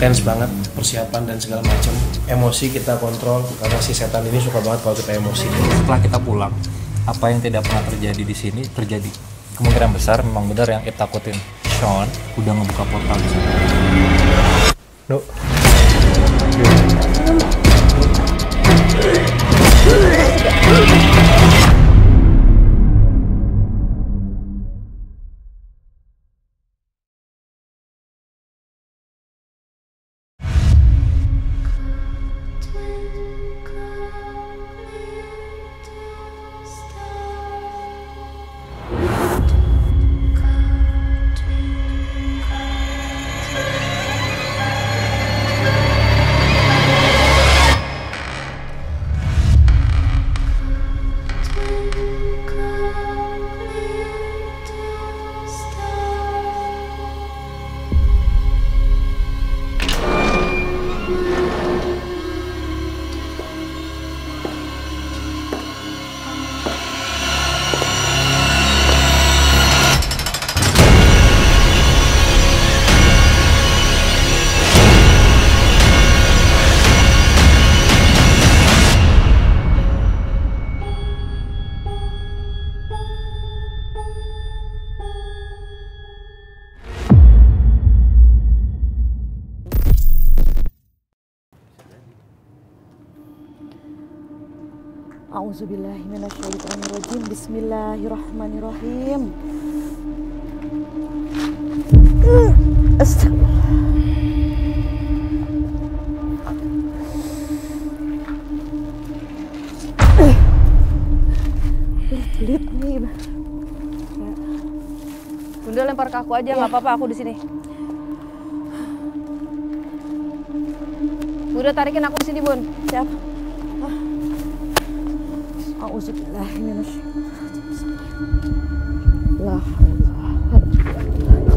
intens banget persiapan dan segala macam. Emosi kita kontrol karena si setan ini suka banget kalau kita emosi. Setelah kita pulang apa yang tidak pernah terjadi di sini terjadi. Kemungkinan besar memang benar yang kita takutin. Sean udah ngebuka portal di sini no Bismillahirrahmanirrahim. Astagfirullah. Pelit nih. Bunda lempar ke aku aja, nggak apa-apa aku di sini. Bunda tarikin aku di sini, Bun. Siap. أعوذ بالله من الشيطان الرجيم. لا حول ولا قوة إلا بالله.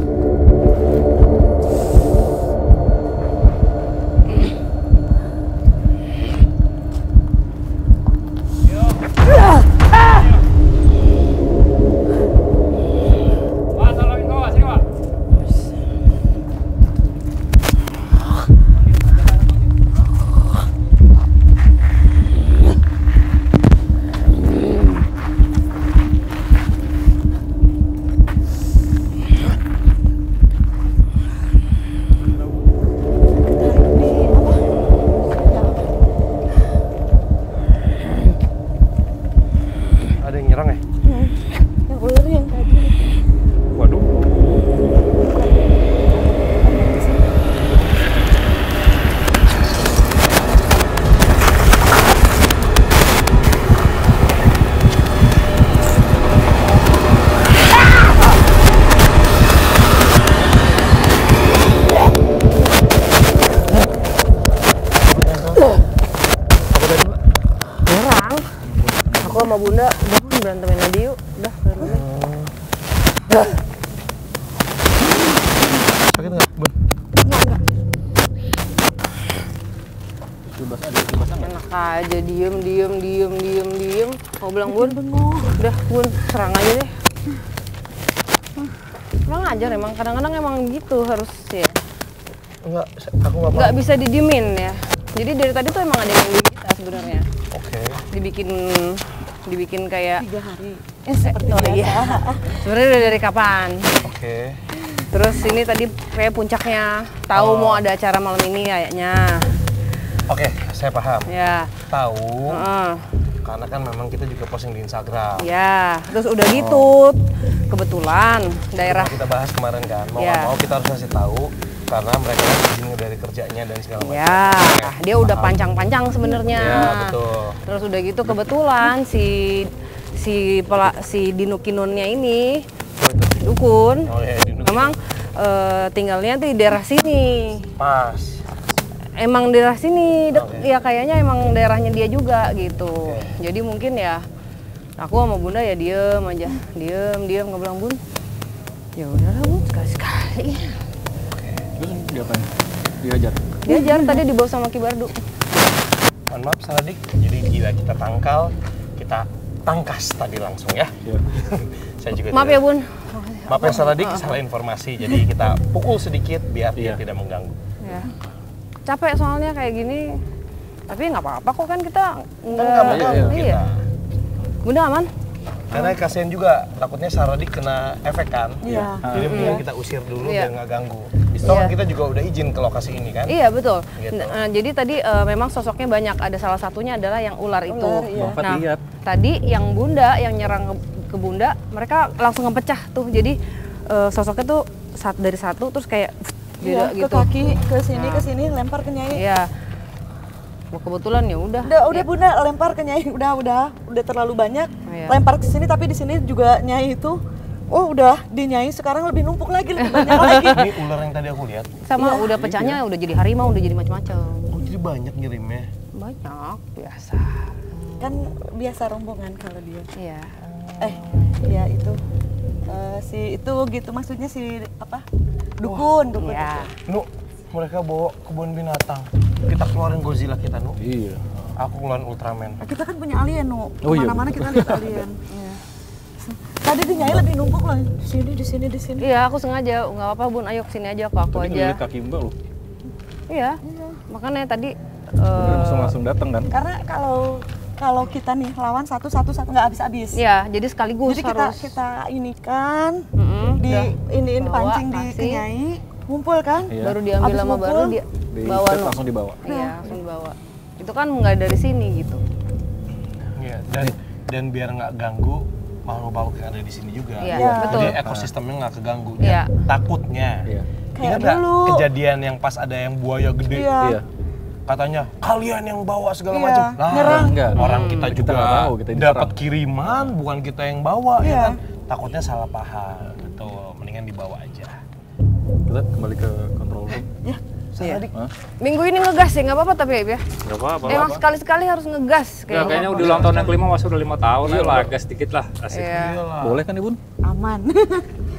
Dibikin kayak Tiga hari. eh, seperti oh, iya. Sebenarnya udah dari kapan? oke Terus ini tadi kayak puncaknya tahu Oh. mau ada acara malam ini kayaknya. oke saya paham Ya. tahu Heeh. karena kan memang kita juga posting di Instagram Ya, terus udah gitu. Kebetulan daerah kita bahas kemarin kan mau Ya. mau kita harus kasih tahu karena mereka kan izin dari kerjanya dan segala macam ya, dia udah paham. pancang-pancang sebenarnya. ya betul Terus udah gitu kebetulan si si pela, si Dinukinunnya ini dukun oh ya di memang eh, tinggalnya tuh di daerah sini. pas Emang daerah sini, dek- Oke. ya kayaknya emang daerahnya dia juga gitu. Oke. Jadi mungkin ya aku sama bunda ya diem aja, diem diem nggak bilang bun. Ya udahlah bun sekali sekali. terus dia apa diajar Diajar tadi dibawa sama Kibardu. Mohon maaf Saladik jadi gila kita tangkal kita tangkas tadi langsung ya Iya. saya juga Maaf tidak- ya bun. maaf ya Saladik salah informasi jadi kita pukul sedikit biar dia Iya. tidak mengganggu Ya capek soalnya kayak gini tapi nggak apa-apa kok kan kita nggak mau Iya, iya. bunda aman Karena kasihan juga takutnya Saradik kena efek kan. Iya. Jadi mending kita usir dulu Iya. biar nggak ganggu. Toh Iya. kita juga udah izin ke lokasi ini kan. Iya betul. Gitu. Nah, jadi tadi eh, memang sosoknya banyak. Ada salah satunya adalah yang ular itu. Ular, iya. Bang Fat Nah, lihat. tadi yang bunda yang nyerang ke, bunda, mereka langsung ngepecah tuh. Jadi eh, sosoknya tuh saat dari satu terus kayak Iya, beda ke gitu. kaki, ke sini, Nah. ke sini, lempar ke Nyai. Iya. Wah, kebetulan ya udah. Udah, udah bunda lempar ke Nyai, udah, udah, udah terlalu banyak. Iya. Lempar ke sini, tapi di sini juga Nyai itu, oh udah di Nyai sekarang lebih numpuk lagi, lebih banyak lagi. Ini ular yang tadi aku lihat. Sama udah pecahnya udah jadi harimau, udah jadi macam-macam. Oh jadi banyak ngirimnya. Banyak biasa. Kan biasa rombongan kalau dia. Iya. Eh, ya itu Eh, si itu gitu maksudnya si apa? Dukun, dukun. Iya. Nu, mereka bawa kebun binatang. Kita keluarin Godzilla kita, Nu. Iya. Aku ngeluarin Ultraman. Nah, kita kan punya alien, Nu. Oh iya, Ke mana-mana kita lihat alien. Iya. Tadi di Nyai lebih numpuk loh. Di sini, di sini, di sini. Iya, aku sengaja. nggak apa-apa bun, ayo ke sini aja aku aku Tadi aja. ngeliat kaki mbak loh. Iya. Makanya tadi Udah eh, langsung langsung datang kan. Karena kalau kalau kita nih lawan satu satu satu nggak habis-habis. Iya, jadi sekaligus Jadi kita harus. kita ini kan Mm-mm, di udah. iniin Bawa, pancing di kenyai, ngumpul kan? Iya. baru diambil Abis sama baru dia Di bawa set langsung dibawa. Iya, langsung dibawa. Itu kan nggak dari sini gitu. Iya. Dan dan biar nggak ganggu makhluk-makhluk yang ada di sini juga. Iya, Iya. betul. Jadi ekosistemnya nggak keganggu. Iya. Takutnya. Iya. Kayak Ingat nggak dulu. kejadian yang pas ada yang buaya gede? Iya. Iya. Katanya kalian yang bawa segala Iya, macam. Nah, nyerang. Enggak. orang kita Kita juga dapat kiriman, bukan kita yang bawa ya Iya. kan? Takutnya salah paham. Betul, mendingan dibawa aja. Kita kembali ke control room. Ya. Salah dik. Hah? Minggu ini ngegas ya, nggak apa-apa tapi ya. Enggak apa-apa. Emang sekali-sekali harus ngegas Ya, kayaknya udah ulang tahun yang kelima masih udah lima tahun ya lah, agak sedikit lah. Asik. Iya. Boleh kan Ibun? Aman.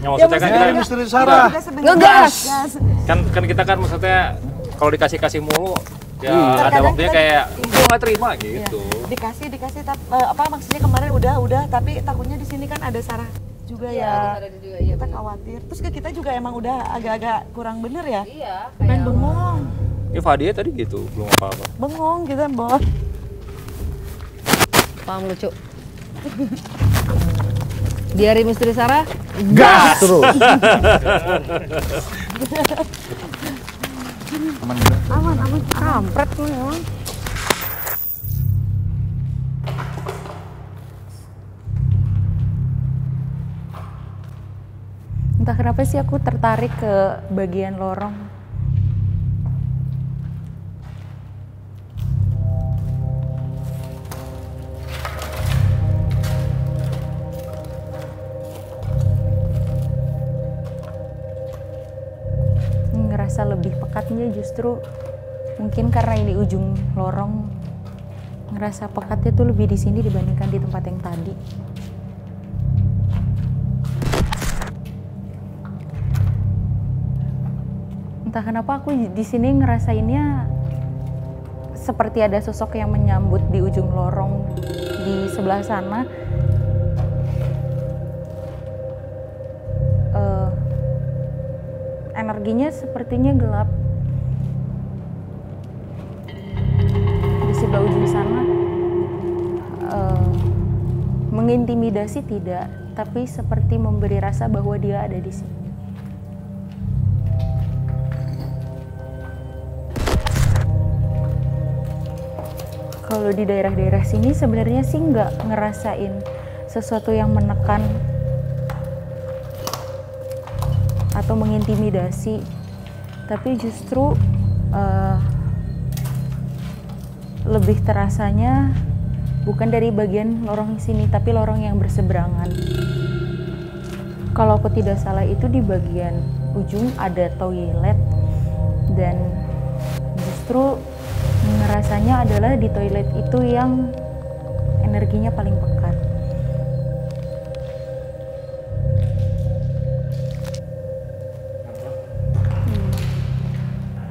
Ya maksudnya kan Dari kita misteri Sarah. Ngegas! Gas. kan kan kita kan maksudnya kalau dikasih kasih mulu ya Iya. ada waktunya kita- kayak gue nggak terima Iya. gitu. Dikasih dikasih tap- eh, apa maksudnya kemarin udah udah tapi takutnya di sini kan ada Sarah juga ya. ada juga, iya, kita khawatir. Terus ke kita juga emang udah agak-agak kurang bener ya. Iya, Main bengong. Ya Fadia tadi gitu belum apa-apa. Bengong kita bos. paham lucu. Diari misteri Sarah, Gas terus. Aman. Aman aman. kampret tuh memang. Entah kenapa sih aku tertarik ke bagian lorong. Ngerasa lebih pekatnya justru mungkin karena ini ujung lorong ngerasa pekatnya tuh lebih di sini dibandingkan di tempat yang tadi. Entah kenapa aku di sini ngerasainnya seperti ada sosok yang menyambut di ujung lorong di sebelah sana. Eh, energinya sepertinya gelap. Di sebelah ujung sana eh, mengintimidasi tidak, tapi seperti memberi rasa bahwa dia ada di sini. Kalau di daerah-daerah sini sebenarnya sih nggak ngerasain sesuatu yang menekan atau mengintimidasi. Tapi justru eh, lebih terasanya bukan dari bagian lorong sini tapi lorong yang berseberangan. Kalau aku tidak salah itu di bagian ujung ada toilet dan justru ngerasanya adalah di toilet itu yang energinya paling pekat.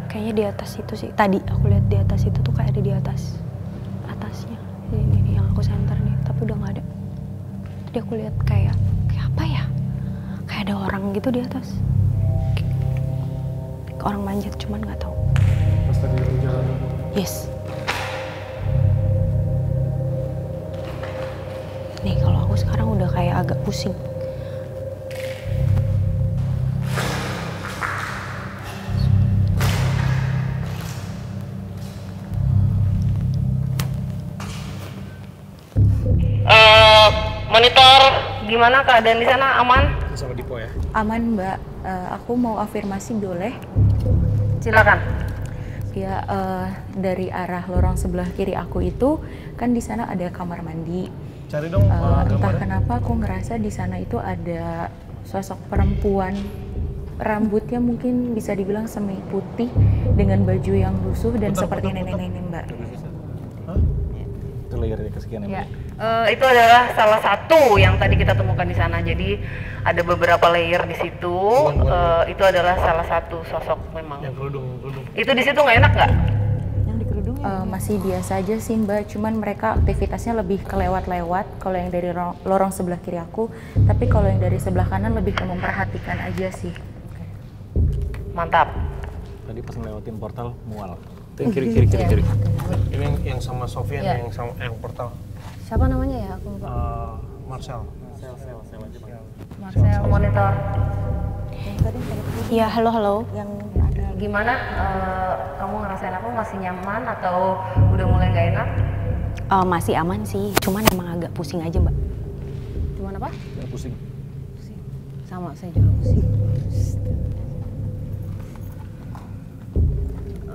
Kayaknya di atas itu sih. Tadi aku lihat di atas itu tuh kayak ada di atas atasnya. Ini nih yang aku center nih, tapi udah nggak ada. Tadi aku lihat kayak kayak apa ya? Kayak ada orang gitu di atas. orang manjat cuman nggak tahu Pas tadi lu jalan. yes sekarang udah kayak agak pusing Eh, monitor gimana keadaan di sana aman? Sama Dipo ya. Aman mbak, Eh, aku mau afirmasi boleh? Silakan. Ya eh, dari arah lorong sebelah kiri aku itu kan di sana ada kamar mandi. Cari dong Eh, uh, entah kenapa aku ngerasa di sana itu ada sosok perempuan rambutnya mungkin bisa dibilang semi putih dengan baju yang lusuh dan seperti nenek-nenek mbak. Hah? Itu layernya kesekian ya, Ya. Mbak? Eh, itu adalah salah satu yang tadi kita temukan di sana. Jadi ada beberapa layer di situ. Eh, itu adalah salah satu sosok memang. Yang kerudung, kerudung. Itu di situ nggak enak nggak? Ya? Eh, masih biasa aja sih mbak, cuman mereka aktivitasnya lebih kelewat-lewat kalau yang dari ro- lorong sebelah kiri aku, tapi kalau yang dari sebelah kanan lebih ke memperhatikan aja sih. Mantap. Tadi pas ngelewatin portal mual. Itu yang kiri kiri kiri kiri. Ini yang, yang sama Sofian, Iya. yang sama yang portal. Siapa namanya ya? Aku lupa. Uh, Marcel. Marcel monitor. Yang tadi yang kerudung Iya, halo halo. yang Gimana? eh, kamu ngerasain apa? Masih nyaman atau udah mulai nggak enak? Eh, masih aman sih, cuman emang agak pusing aja mbak. Cuman apa? Ya, pusing. Sama, saya juga pusing.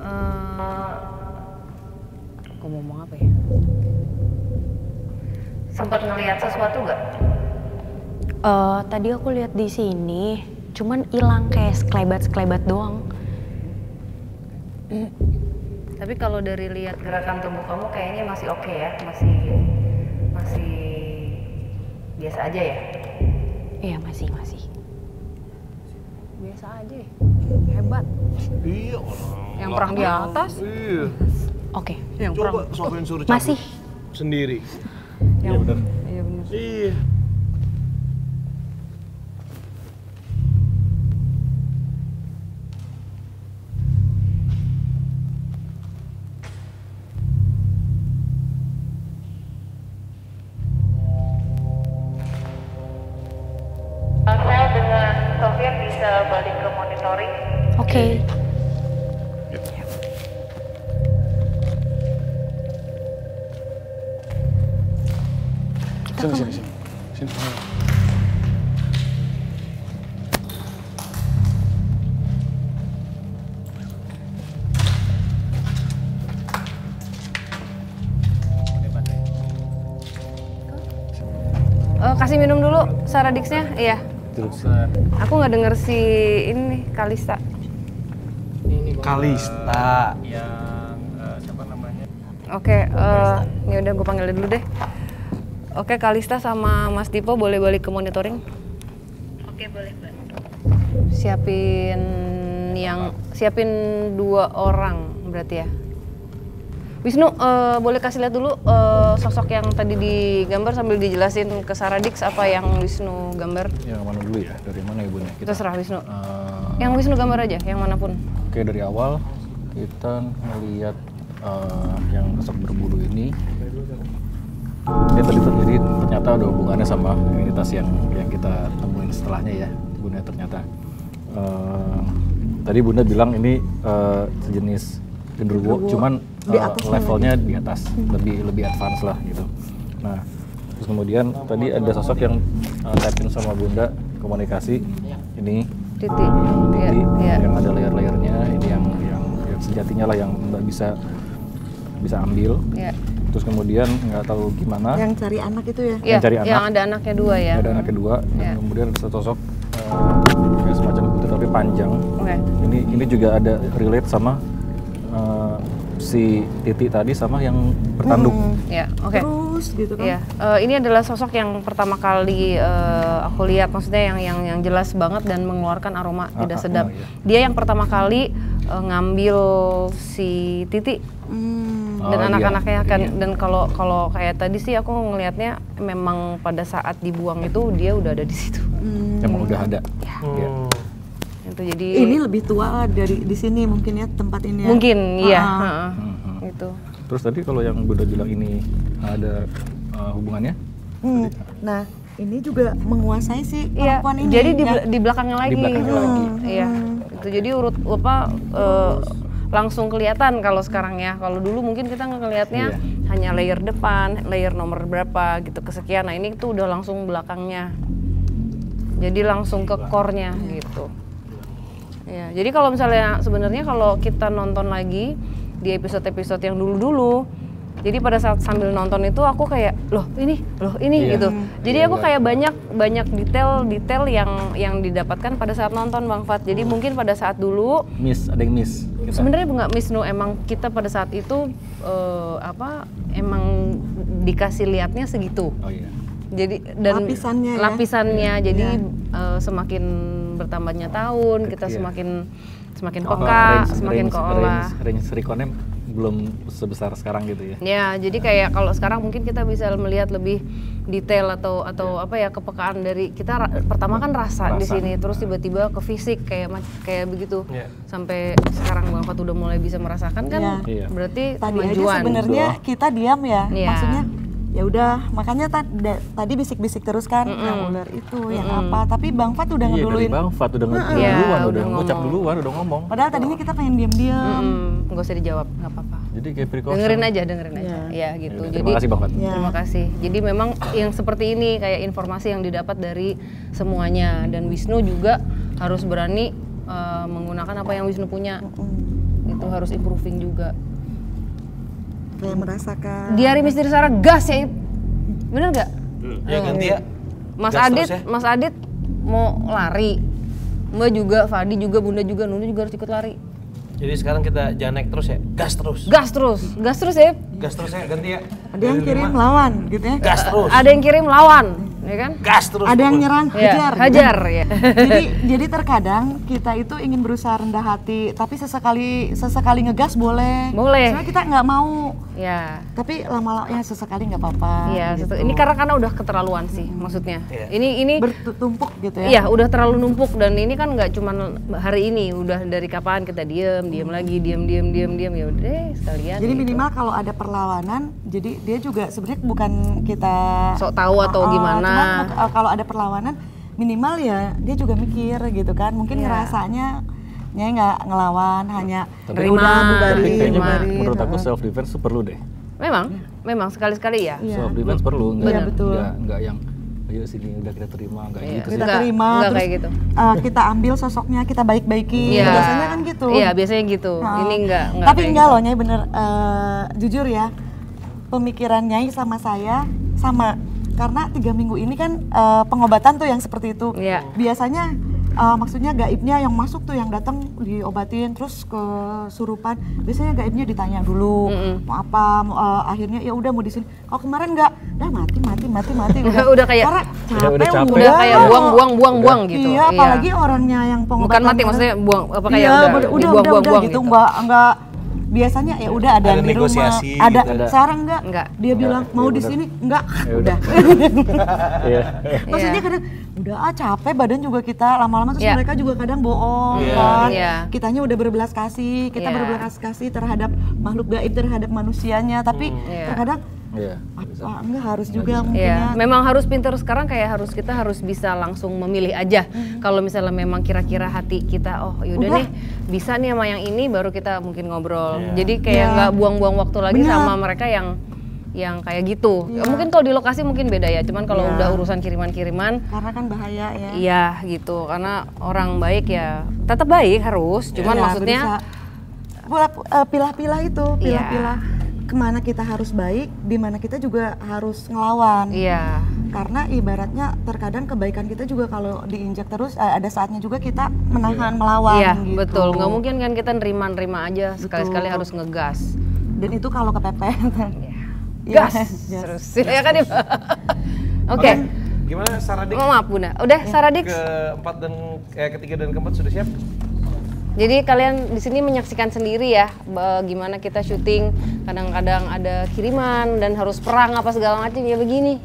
Eh, aku mau ngomong apa ya? Sempat ngelihat sesuatu nggak? Eh, tadi aku lihat di sini, cuman hilang kayak sekelebat sekelebat doang. Tapi kalau dari lihat gerakan tubuh kamu kayaknya masih oke ya, masih masih biasa aja ya. Iya masih masih. Biasa aja. ya. Hebat. Iya orang. Yang perang di atas. Iya. Oke. Yang Coba Sofian suruh Masih. sendiri. Iya benar. Iya benar. Iya. Saradixnya. Iya. Terus Aku nggak denger si ini nih, Kalista. Kalista. yang eh, siapa namanya? Oke, eh ya udah gue panggil dulu deh. Oke, Kalista sama Mas Dipo boleh balik ke monitoring. Oke, boleh, Mbak. Siapin yang siapin dua orang berarti ya. Wisnu, eh, boleh kasih lihat dulu eh, sosok yang tadi digambar sambil dijelasin ke Saradix apa yang Wisnu gambar. Yang mana dulu ya? Dari mana ya bunda? Kita serah Wisnu. Eh, Yang Wisnu gambar aja, yang mana pun. Oke dari awal kita melihat eh, yang sosok berbulu ini dia tadi terjadi ternyata ada hubungannya sama identitas yang yang kita temuin setelahnya ya bunda ternyata Eh, tadi bunda bilang ini eh, sejenis genderuwo cuman eh, levelnya di atas lebih lebih advance lah gitu nah terus kemudian tadi ada sosok yang uh, tap-in sama bunda komunikasi ini Titi. yang Iya, titik iya. yang ada layer-layernya ini yang yang yang sejatinya lah yang mbak bisa bisa ambil Iya. terus kemudian nggak tahu gimana yang cari anak itu ya? Cari yang anak. ada anaknya dua ya. ada anak kedua dan Iya. kemudian ada sosok eh, kayak semacam putih tapi panjang Oke. ini ini juga ada relate sama eh, si Titi tadi sama yang bertanduk Ya, oke. Terus gitu kan? Iya, eh, ini adalah sosok yang pertama kali eh, aku lihat, maksudnya yang yang yang jelas banget dan mengeluarkan aroma Ah, tidak ah, sedap. oh, iya. Dia yang pertama kali eh, ngambil si Titi Hmm. Oh, dan iya, anak-anaknya kan. iya. Dan kalau kalau kayak tadi sih aku ngelihatnya memang pada saat dibuang itu dia udah ada di situ. Hmm. emang udah ada Ya. Iya. Hmm. Gitu. Jadi Ini lebih tua dari di sini mungkin ya tempat ini ya. mungkin iya, Ah. heeh. Mhm. gitu. Terus tadi kalau yang Bunda bilang ini ada uh, hubungannya? Hmm. Nah, ini juga menguasai si Iya, perempuan ini. jadi di, ya. di belakangnya lagi. belakangnya Hmm, lagi. Iya. Itu jadi urut apa eh, langsung kelihatan kalau sekarang ya. Kalau dulu mungkin kita ngelihatnya Iya. hanya layer depan, layer nomor berapa gitu kesekian. Nah, ini tuh udah langsung belakangnya. Jadi langsung ke core-nya gitu. Ya, jadi kalau misalnya sebenarnya kalau kita nonton lagi di episode-episode yang dulu-dulu, jadi pada saat sambil nonton itu aku kayak loh ini, loh ini Iya. gitu. Jadi Iya, aku iya. kayak banyak banyak detail-detail yang yang didapatkan pada saat nonton Bang Fat. Jadi mungkin pada saat dulu Miss, ada yang miss. Kita. sebenarnya nggak Miss No emang kita pada saat itu eh, apa emang dikasih lihatnya segitu. Oh iya. Jadi dan Lapisannya ya. lapisannya jadi Iya. eh, semakin bertambahnya tahun kita Iya. semakin semakin peka, range- semakin range- keolah. range, range rekonnya belum sebesar sekarang gitu ya. Ya, jadi kayak kalau sekarang mungkin kita bisa melihat lebih detail atau atau apa ya kepekaan dari kita ra- pertama kan rasa, di Rasa. sini terus tiba-tiba ke fisik kayak kayak begitu. Iya. Sampai sekarang Bang Fat udah mulai bisa merasakan kan. Iya. berarti tadi aja kemajuan. sebenarnya kita diam ya. Iya. Maksudnya ya udah makanya ta- da- tadi bisik-bisik terus kan yang ular itu yang apa tapi Bang Fat udah Iya ngeduluin Bang Fat udah nge- Iya, duluan, udah udah ngucap ngomong. duluan, udah ngomong. padahal tadinya kita pengen diam-diam Mm, nggak usah dijawab, nggak apa-apa. Jadi kayak precaution. Dengerin aja, dengerin aja. Ya gitu. Yaudah, Jadi terima kasih Bang Fat. Ya. Terima kasih. Jadi memang yang seperti ini kayak informasi yang didapat dari semuanya dan Wisnu juga harus berani eh, menggunakan apa yang Wisnu punya. Itu harus improving juga. Kayak merasakan Diari Misteri Sarah gas ya. Ip. Bener nggak? Ya ganti ya. Mas Gas Adit, ya. Mas Adit mau lari. Mbak juga, Fadi juga, Bunda juga, Nunu juga harus ikut lari. Jadi sekarang kita jangan naik terus ya. Gas terus. Gas terus, gas terus ya. Gas terus ya ganti ya. ada yang kirim lawan gitu ya Gas terus. Ada yang kirim lawan, ya kan? Gas terus. ada yang nyerang Ya, hajar hajar ya. jadi jadi terkadang kita itu ingin berusaha rendah hati tapi sesekali sesekali ngegas boleh Boleh. Soalnya kita nggak mau Ya. tapi lama-lama ya sesekali nggak apa-apa Iya, gitu. ini karena karena udah keterlaluan sih maksudnya. Iya. Ini ini bertumpuk gitu ya iya udah terlalu numpuk dan ini kan nggak cuman hari ini, udah dari kapan kita diem, diem lagi, diem, diem, diem, diem ya udah deh sekalian. Jadi gitu. minimal kalau ada perlawanan, jadi dia juga sebenarnya bukan kita Sok tahu atau Uh, gimana. Cuman, uh, kalau ada perlawanan, minimal ya dia juga mikir gitu kan. Mungkin Iya. ngerasanya nya nggak ngelawan, hanya Tapi- ya udah bubarin, kayaknya bubarin. menurut aku uh. self defense perlu deh. Memang, memang sekali-sekali ya. Iya. Self defense perlu, enggak Iya, betul. enggak enggak yang ayo sini udah kita terima enggak Iya. gitu kita sih. Nggak- terima, nggak terus kayak gitu. uh, kita ambil sosoknya, kita baik-baikin. Iya. Biasanya kan gitu. Iya, biasanya gitu. Nah, Ini enggak enggak Tapi enggak gitu. loh, Nyai bener eh, jujur ya. Pemikiran Nyai sama saya sama. Karena tiga minggu ini kan eh, pengobatan tuh yang seperti itu. Iya. Biasanya eh, maksudnya gaibnya yang masuk tuh yang datang diobatin terus kesurupan. Biasanya gaibnya ditanya dulu Mm-mm. mau apa, mau, eh, akhirnya ya udah mau di sini. Kalau kemarin enggak, udah mati mati mati mati Udah kayak- Karena Udah- udah capek. Udah kayak buang buang buang buang gitu. Iya, apalagi orangnya yang pengobatan. Bukan mati maksudnya buang apa kayak iya, udah, udah, udah, dibuang udah, buang udah buang gitu, gitu. enggak enggak biasanya ya udah ada, Ada yang di rumah, negosiasi ada gitu. Ada. sekarang enggak, Enggak. dia bilang mau iya di sini enggak, Ya udah. Iya. Maksudnya kadang udah ah capek badan juga kita lama-lama terus Iya. mereka juga kadang bohong Iya. kan. Iya. Kitanya udah berbelas kasih, kita Iya. berbelas kasih terhadap makhluk gaib terhadap manusianya, tapi Iya. terkadang Iya. apa enggak harus juga mungkin Iya, ya. memang harus pinter sekarang kayak harus kita harus bisa langsung memilih aja. Kalau misalnya memang kira-kira hati kita, oh yaudah Udah. nih bisa nih sama yang ini, baru kita mungkin ngobrol. Iya. Jadi kayak Iya. nggak buang-buang waktu lagi Benar. sama mereka yang yang kayak gitu. Iya. Mungkin kalau di lokasi mungkin beda ya. Cuman kalau Iya. udah urusan kiriman-kiriman, Karena kan bahaya ya. iya gitu. Karena orang baik ya tetap baik harus. Cuman Ya, maksudnya eh, pilah-pilah itu, Iya. pilah-pilah ke mana kita harus baik, di mana kita juga harus ngelawan. iya. Karena ibaratnya terkadang kebaikan kita juga kalau diinjak terus eh, ada saatnya juga kita menahan melawan. Iya, gitu. betul. Nggak mungkin kan kita nerima-nerima aja sekali-sekali harus ngegas. Dan itu kalau kepepet. Iya. Iya, Gas gas. terus. Ya kan? Im? Oke. Gimana Saradik? Oh, maaf Bunda. Udah Saradix. Keempat dan eh, ketiga dan keempat sudah siap? Jadi kalian di sini menyaksikan sendiri ya bagaimana kita syuting. Kadang-kadang ada kiriman dan harus perang apa segala macam ya begini.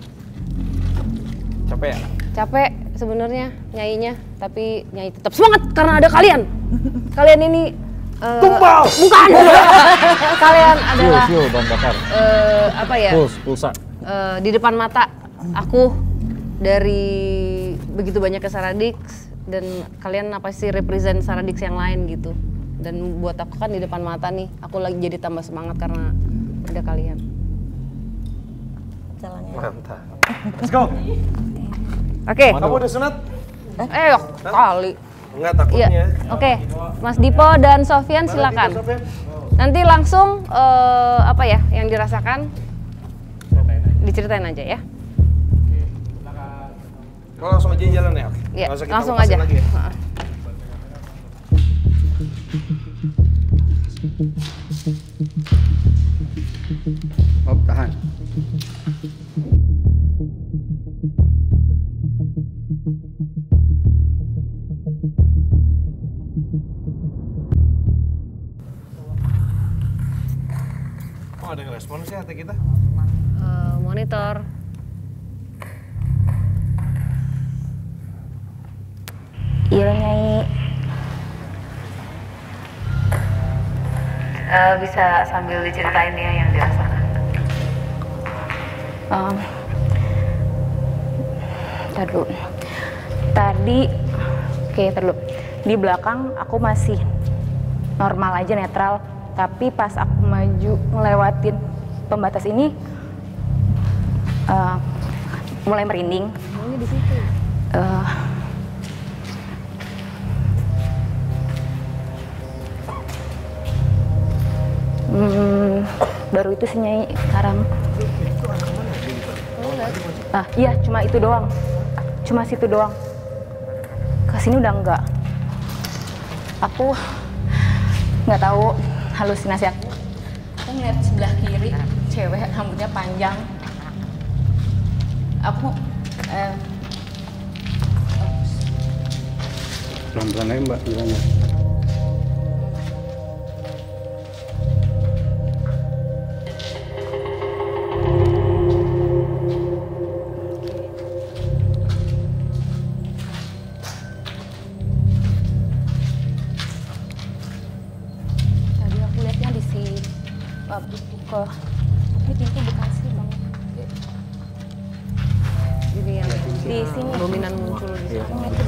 Capek ya? Capek. sebenarnya nyainya, tapi nyai tetap semangat karena ada kalian. Kalian ini eh, Tumbal! Bukan. kalian adalah fuel, bahan bakar. eh, apa ya? Pulse, pulsa. eh, di depan mata aku dari begitu banyak Saradix dan kalian apa sih represent Saradix yang lain gitu dan buat aku kan di depan mata nih aku lagi jadi tambah semangat karena ada kalian Jalannya. Mantap. Let's go. oke Kamu udah sunat? eh kali Enggak takutnya. oke. Mas Dipo dan Sofian silakan. Sofian? Nanti langsung eh, apa ya yang dirasakan diceritain aja ya. Kau langsung aja jalan ya? Oke. Iya, langsung aja. Lagi ya? Heeh. Op, tahan. Kok ada yang respon sih hati kita? Eh, monitor. Iya Nyai. Eh, bisa sambil diceritain ya yang dirasakan. Um, ntar dulu. Tadi, oke ntar dulu. Di belakang aku masih normal aja netral, tapi pas aku maju ngelewatin pembatas ini, eh, mulai merinding. Eh, hmm, baru itu sih Nyai sekarang. Ah, iya, cuma itu doang. Cuma situ doang. Ke sini udah enggak. Aku nggak tahu halusinasi aku. Aku ngeliat sebelah kiri cewek rambutnya panjang. Aku eh, Pelan-pelan aja mbak, bilangnya. Uh, ke ini pintu bukan sih bang. Ini yang di sini. Dominan muncul di sini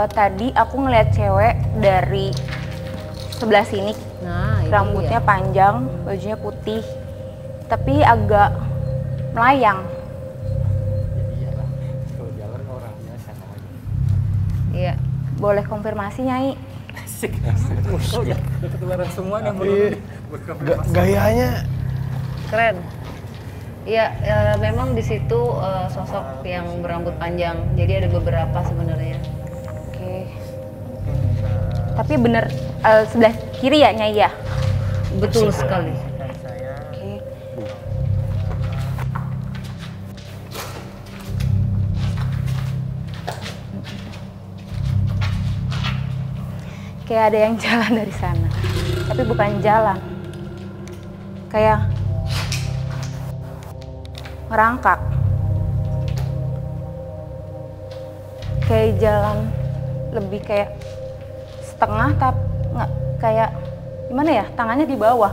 Eh, tadi aku ngeliat cewek dari sebelah sini Nah, itu rambutnya ya. panjang, bajunya putih, tapi agak melayang. Namanya. Iya. Boleh konfirmasi nyai? Ga- gayanya Keren. Iya, eh, memang di situ eh, sosok yang berambut panjang. Jadi ada beberapa sebenarnya. Tapi bener eh, sebelah kiri ya Nyai ya? Betul sekali. Oke. Kayak ada yang jalan dari sana. Tapi bukan jalan. Kayak merangkak. Kayak jalan lebih kayak setengah tapi nggak kayak gimana ya tangannya di bawah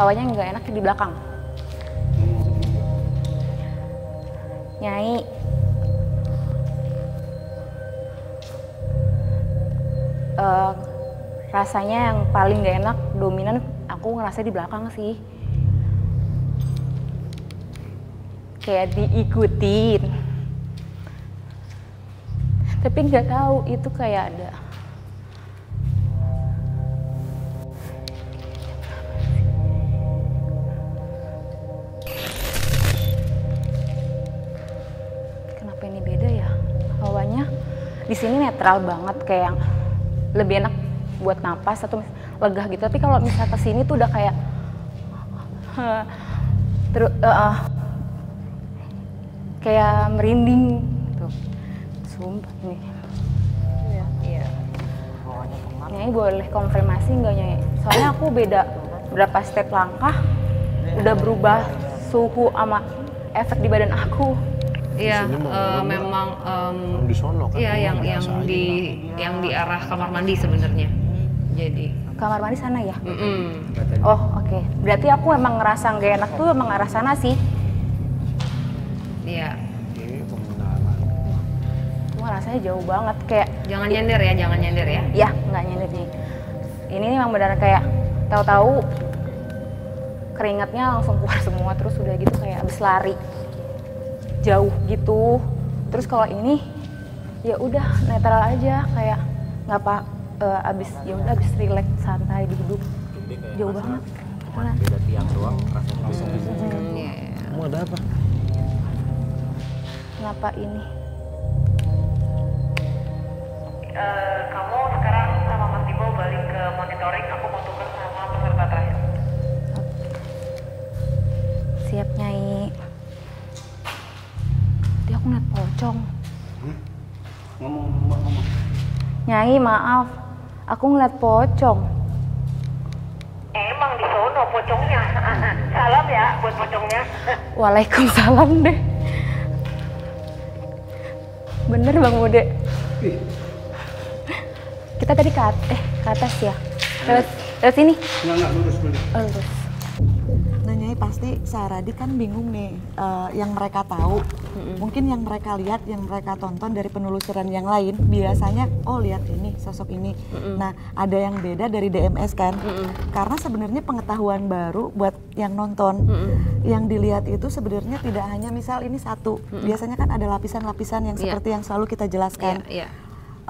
hawanya nggak enak di belakang. Nyai. Eh, rasanya yang paling gak enak, dominan aku ngerasa di belakang sih. Kayak diikutin. Tapi nggak tahu itu kayak ada sini netral banget kayak yang lebih enak buat napas atau mis- lega gitu. Tapi kalau misal ke sini tuh udah kayak terus kayak merinding gitu. Sumpah nih. Iya. Nyai boleh konfirmasi nggak Nyai? Soalnya aku beda berapa step langkah udah berubah suhu sama efek di badan aku. Iya, ngomong, memang em, Yang di sono kan. Iya, yang yang di yang di arah kamar mandi sebenarnya. Jadi, Kamar mandi sana ya? mm-mm. Oh oke, berarti aku emang ngerasa nggak enak tuh emang arah sana sih. iya. Cuma rasanya jauh banget kayak Jangan nyender ya, jangan nyender ya. ya nggak nyender nih. Ini emang benar kayak tahu-tahu keringatnya langsung keluar semua terus udah gitu kayak abis lari jauh gitu. Terus kalau ini ya udah netral aja kayak nggak apa eh, abis ya udah abis relax santai duduk jauh banget. Beneran. beda tiang doang rasanya langsung bisa Hmm, iya. Kamu ada apa? Kenapa ini? kamu sekarang sama Mas Timo balik ke monitoring, aku mau tukar sama peserta terakhir. Siap nyai. Aku ngeliat pocong. Ngomong, ngomong, ngomong. Nyai maaf, aku ngeliat pocong. Emang di sono pocongnya. Salam ya buat pocongnya. Waalaikumsalam deh. Bener bang Ude. Ih, Kita tadi ke, at- eh, ke atas ya. Lewat, lewat sini. enggak, enggak, lurus dulu. Oh, lurus. Pasti Saradi kan bingung nih eh, yang mereka tahu. Mungkin yang mereka lihat yang mereka tonton dari penelusuran yang lain biasanya oh lihat ini sosok ini. Nah ada yang beda dari DMS kan? Karena sebenarnya pengetahuan baru buat yang nonton yang dilihat itu sebenarnya tidak hanya misal ini satu. Biasanya kan ada lapisan-lapisan yang Iya. seperti yang selalu kita jelaskan. Iya, iya.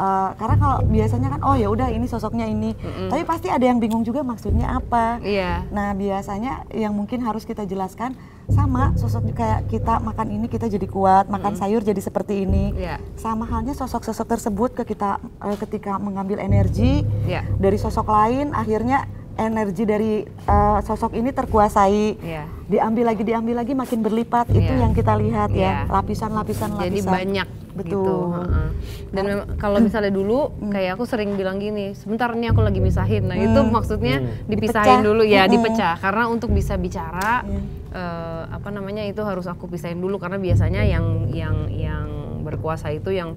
Eh, karena kalau biasanya kan oh ya udah ini sosoknya ini tapi pasti ada yang bingung juga maksudnya apa Iya. Nah, biasanya yang mungkin harus kita jelaskan sama sosok kayak kita makan ini kita jadi kuat, makan sayur jadi seperti ini. Iya. Sama halnya sosok-sosok tersebut ke kita eh, ketika mengambil energi Iya. dari sosok lain akhirnya energi dari eh, sosok ini terkuasai. Iya. Diambil lagi diambil lagi makin berlipat itu Iya. yang kita lihat Iya. ya, lapisan-lapisan lapisan. Jadi banyak Betul. gitu. heeh. Dan memang kalau misalnya dulu kayak aku sering bilang gini, sebentar nih aku lagi misahin. Nah, itu maksudnya dipisahin Dipecah. dulu ya, Mm-mm. dipecah karena untuk bisa bicara Iya. eh, apa namanya itu harus aku pisahin dulu karena biasanya yang yang yang berkuasa itu yang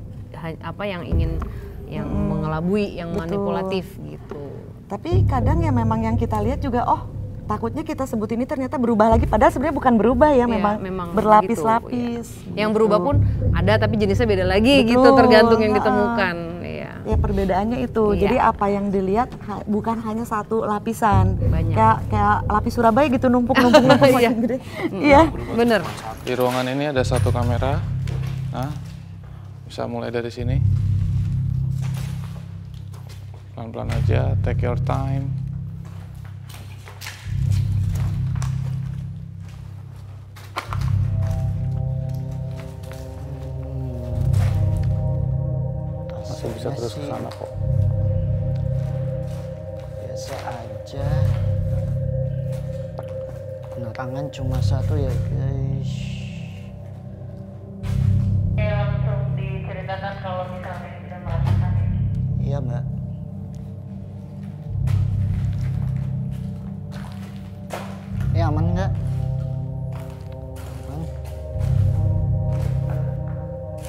apa yang ingin yang mengelabui, yang manipulatif gitu. Tapi kadang ya memang yang kita lihat juga oh takutnya kita sebut ini ternyata berubah lagi padahal sebenarnya bukan berubah ya Iya, memang, memang berlapis-lapis. gitu, ya. Yang berubah pun ada tapi jenisnya beda lagi gitu Betul, tergantung yang ditemukan. Iya. Ya perbedaannya itu. Iya. Jadi apa yang dilihat ha- bukan hanya satu lapisan. Banyak. Kayak kayak lapis Surabaya gitu numpuk-numpuk numpuk Iya. Iya. Bener. Di ruangan ini ada satu kamera. Nah, bisa mulai dari sini. Pelan-pelan aja, take your time. Masih bisa Tasnya terus ke sana kok. biasa aja. Penerangan cuma satu ya guys. Iya mbak. Ini aman nggak? Aman.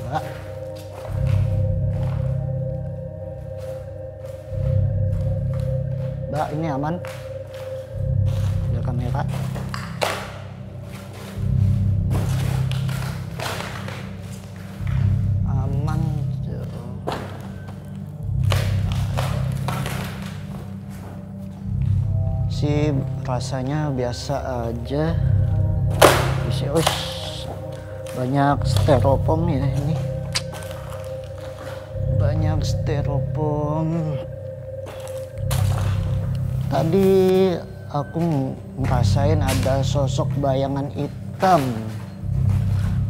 Mbak ini aman. Ada kamera. Aman sih rasanya biasa aja. Isi, ush, banyak styrofoam ya ini. Banyak styrofoam tadi aku ngerasain ada sosok bayangan hitam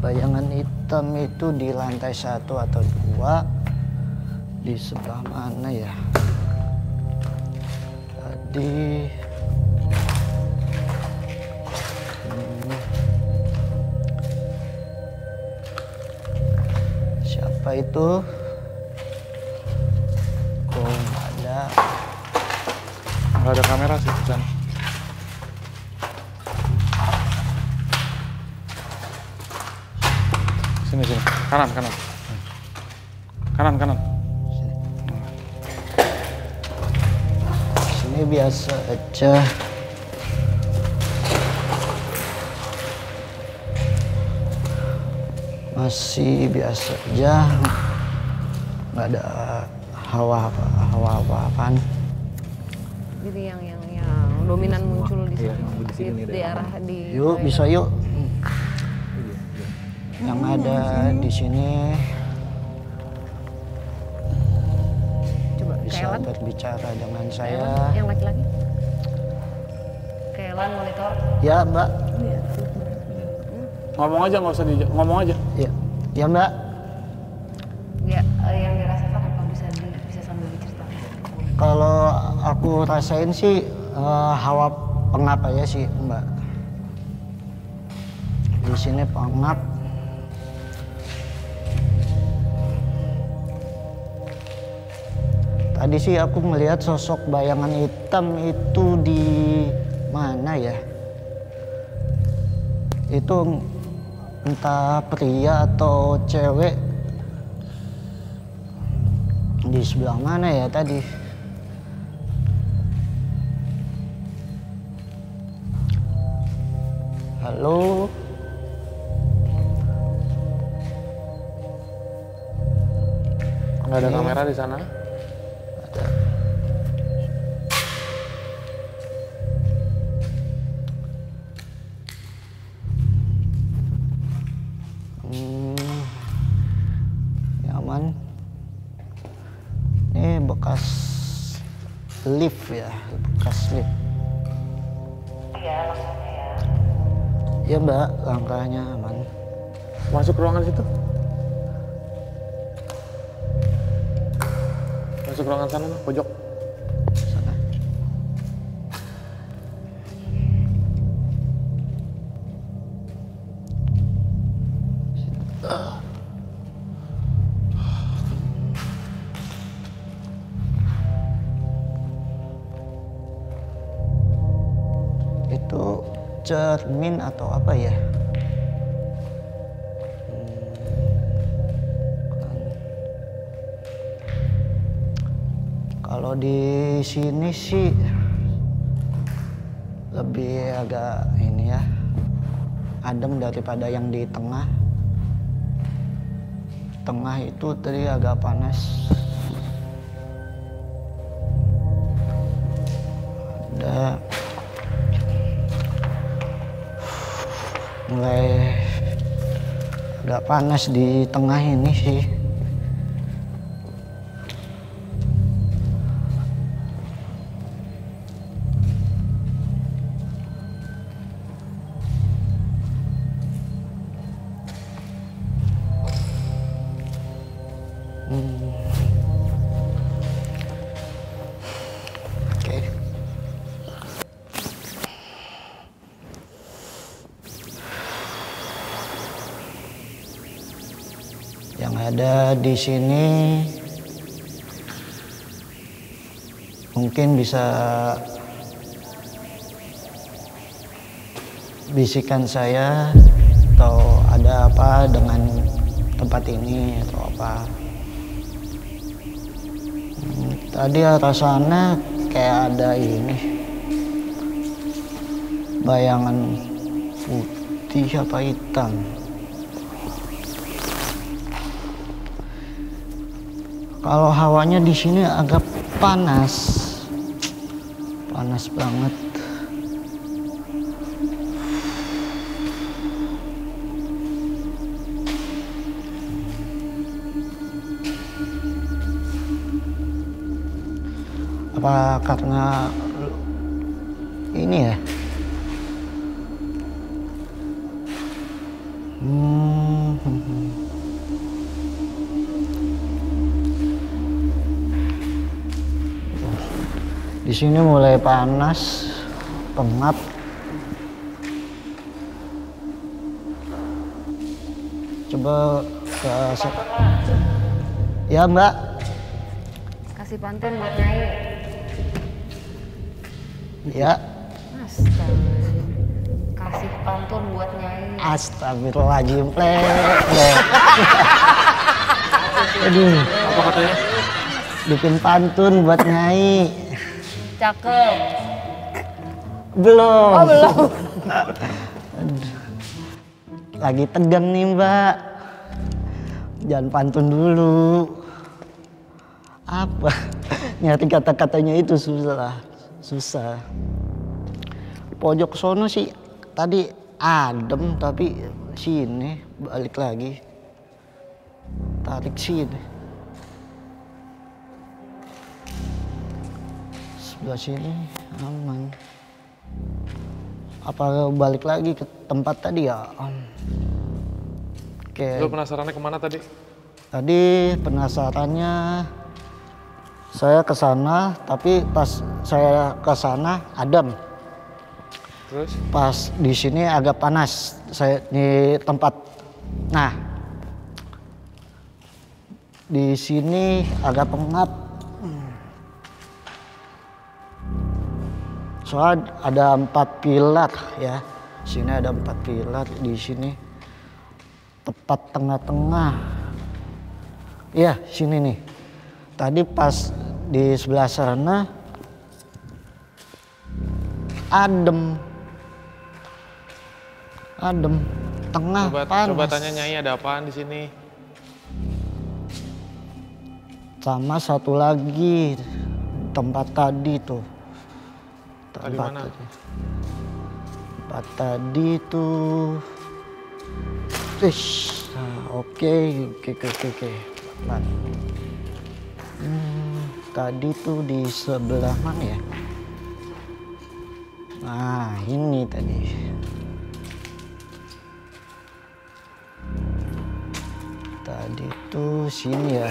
bayangan hitam itu di lantai satu atau dua di sebelah mana ya tadi Hmm. siapa itu ada kamera sih di sana. Sini sini, kanan kanan. Kanan kanan. sini biasa aja masih biasa aja nggak ada hawa hawa apa apaan Jadi yang yang yang dominan muncul di Iya, di di, sini nih, di arah di yuk bisa yuk. Yang ada di sini. Coba bisa Kailan, berbicara dengan Kailan, saya. yang laki-laki. Kailan monitor. ya mbak. Ngomong aja nggak usah di ngomong aja. ya ya mbak Ya, eh, yang dirasakan apa bisa di, bisa sambil diceritakan. Kalau rasain sih eh, hawa pengap aja sih Mbak. Di sini pengap. Tadi sih aku melihat sosok bayangan hitam itu di mana ya? Itu entah pria atau cewek di sebelah mana ya tadi? Halo. Nggak ada kamera di sana. Ada. Hmm, nyaman. Ini bekas lift ya, Mbak, langkahnya aman. Masuk ruangan situ. Masuk ruangan sana, pojok. Daripada yang di tengah. Tengah itu tadi agak panas. Ada mulai agak panas di tengah ini sih. Di sini mungkin bisa bisikan saya atau ada apa dengan tempat ini atau apa. Hmm, Tadi arah sana kayak ada ini bayangan putih apa hitam. Kalau hawanya di sini agak panas, panas banget. Apa karena Di sini mulai panas, pengap. Coba ke Ya, Mbak. Kasih pantun buat Nyai. Ya. Astaga. Kasih pantun buat Nyai. Astagfirullahaladzim. Plek, plek. Aduh. Apa katanya? Bikin pantun buat Nyai. Cakep. Belum. Oh, belum. Lagi tegang nih mbak. Jangan pantun dulu. Apa? Nyari kata-katanya itu susah. Susah. Pojok sono sih tadi adem tapi sini balik lagi. Tarik sini. Sebelah sini aman. Apa balik lagi ke tempat tadi ya? Om? Oke. Lu penasarannya ke mana tadi? Tadi penasarannya saya ke sana, tapi pas saya ke sana adem. Terus? Pas di sini agak panas. Saya di tempat. Nah, di sini agak pengap. Soalnya ada empat pilar ya. Sini ada empat pilar di sini tepat tengah-tengah. Iya, sini nih. Tadi pas di sebelah sana adem. Adem. Tengah Coba, panas. coba tanya Nyai ada apaan di sini? Sama satu lagi tempat tadi tuh. Tadi Tempat mana? tadi. Tempat tadi tuh. Ish, nah, oke, oke, oke, oke, oke. Pelan. Hmm, tadi tuh di sebelah mana ya? Nah, ini tadi. Tadi tuh sini ya.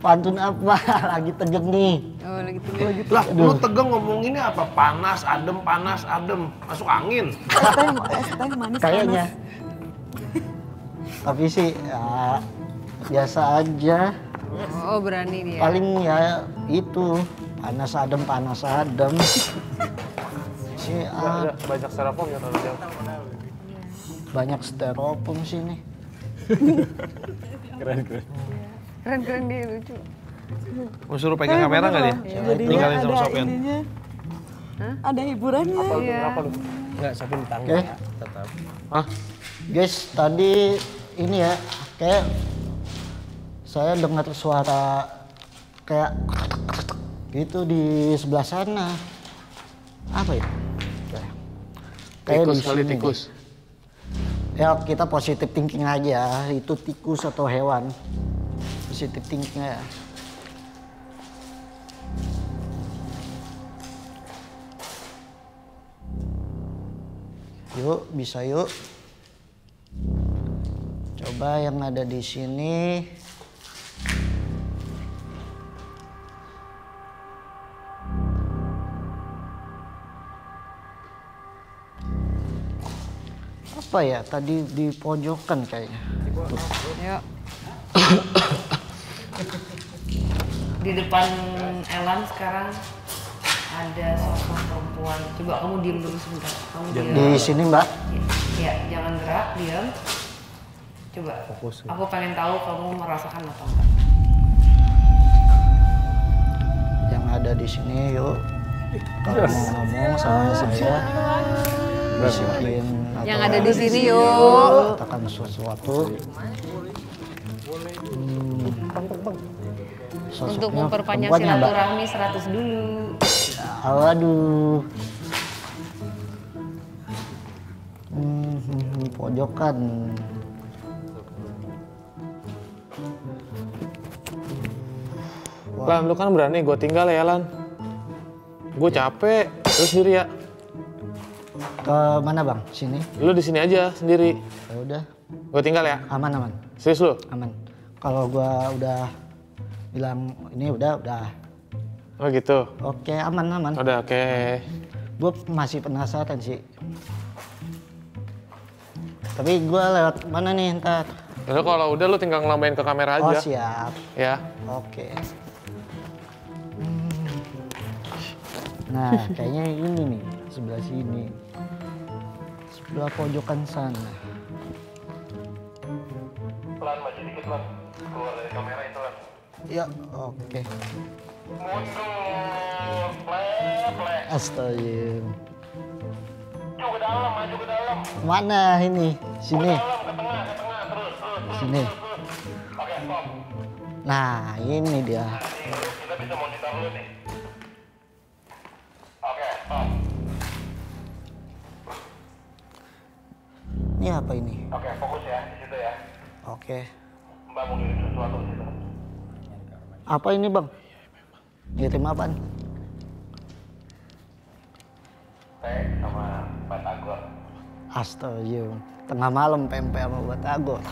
Pantun apa? Lagi tegang nih. Oh, lagi tunggu. Lah, lu tegang ngomonginnya apa? Panas, adem, panas, adem. Masuk angin. Teh, manis Kayaknya. Tapi sih ya biasa aja. Oh, berani dia. Paling ya itu panas adem panas adem. si banyak styrofoam ya kalau jauh. banyak styrofoam sini. Keren keren. Keren-keren dia lucu. Mau suruh pegang kamera nggak dia? Jadinya Tinggalin sama ada Sofian. Ada hiburannya. Iya. Nggak, Sofian di tangga. Oke. Tetap. Ah, guys, tadi ini ya, kayak saya dengar suara kayak gitu di sebelah sana. Apa ya? Kayak Tikus kali tikus. deh. Ya kita positif thinking aja, itu tikus atau hewan. Positif thinking ya. Yuk, bisa yuk. Coba yang ada di sini. Apa ya? Tadi di pojokan kayaknya. Yuk. Di depan Elan sekarang ada sosok perempuan. Coba kamu diem dulu sebentar. Kamu diem. Di sini, Mbak. Ya, jangan gerak, diam. Coba. Aku pengen tahu kamu merasakan apa enggak. Yang ada di sini, yuk. Kalau mau ngomong sama saya, bisikin atau Yang ada di sini yuk. katakan sesuatu. Hmm. Untuk Sosoknya memperpanjang ya, Mbak? silaturahmi 100 dulu. Aduh. Hmm, pojokan. Lan, lu kan berani gue tinggal ya, Lan. Gue capek, lu sendiri ya. Ke mana bang? Sini. Lu di sini aja sendiri. Ya udah, Gue tinggal ya. aman aman, Serius lu? aman. Kalau gua udah bilang ini udah udah. Oh gitu. Oke aman aman. Udah oke. Gue masih penasaran sih. Tapi gua lewat mana nih ntar? Lu kalau udah lu tinggal ngelambain ke kamera Oh aja. siap. Ya. Oke. Hmm. Nah, kayaknya ini nih, sebelah sini. Sebelah pojokan sana. Lan maju dikit lan. Keluar dari kamera itu lan. Ya, oke. Mundur. Plek. Astaga. Maju ke dalam, maju ke dalam. Mana ini? Sini. Dalam ke tengah, ke tengah terus, terus. Sini. Oke, stop. Nah, ini dia. Kita bisa monitor lu nih. Oke, stop. Ini apa ini? Oke, fokus ya di situ ya. Oke. Mbak mau ngirim sesuatu di situ. Apa ini, Bang? Ngirim apaan? Teh sama Batagor. Astaga. Tengah malam pempek sama batagor.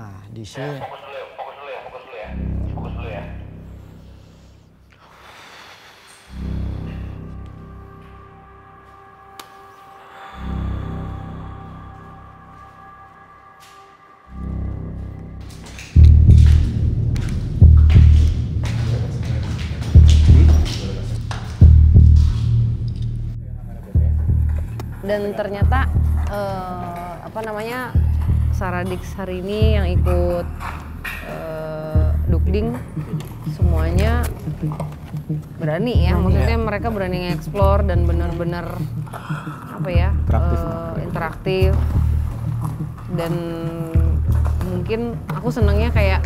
Nah, di sini. Dan ternyata eh, apa namanya Saradix hari ini yang ikut eh, Dukding semuanya berani ya, maksudnya mereka berani nge-explore dan benar-benar apa ya Interaktif. eh, interaktif. Dan mungkin aku senangnya kayak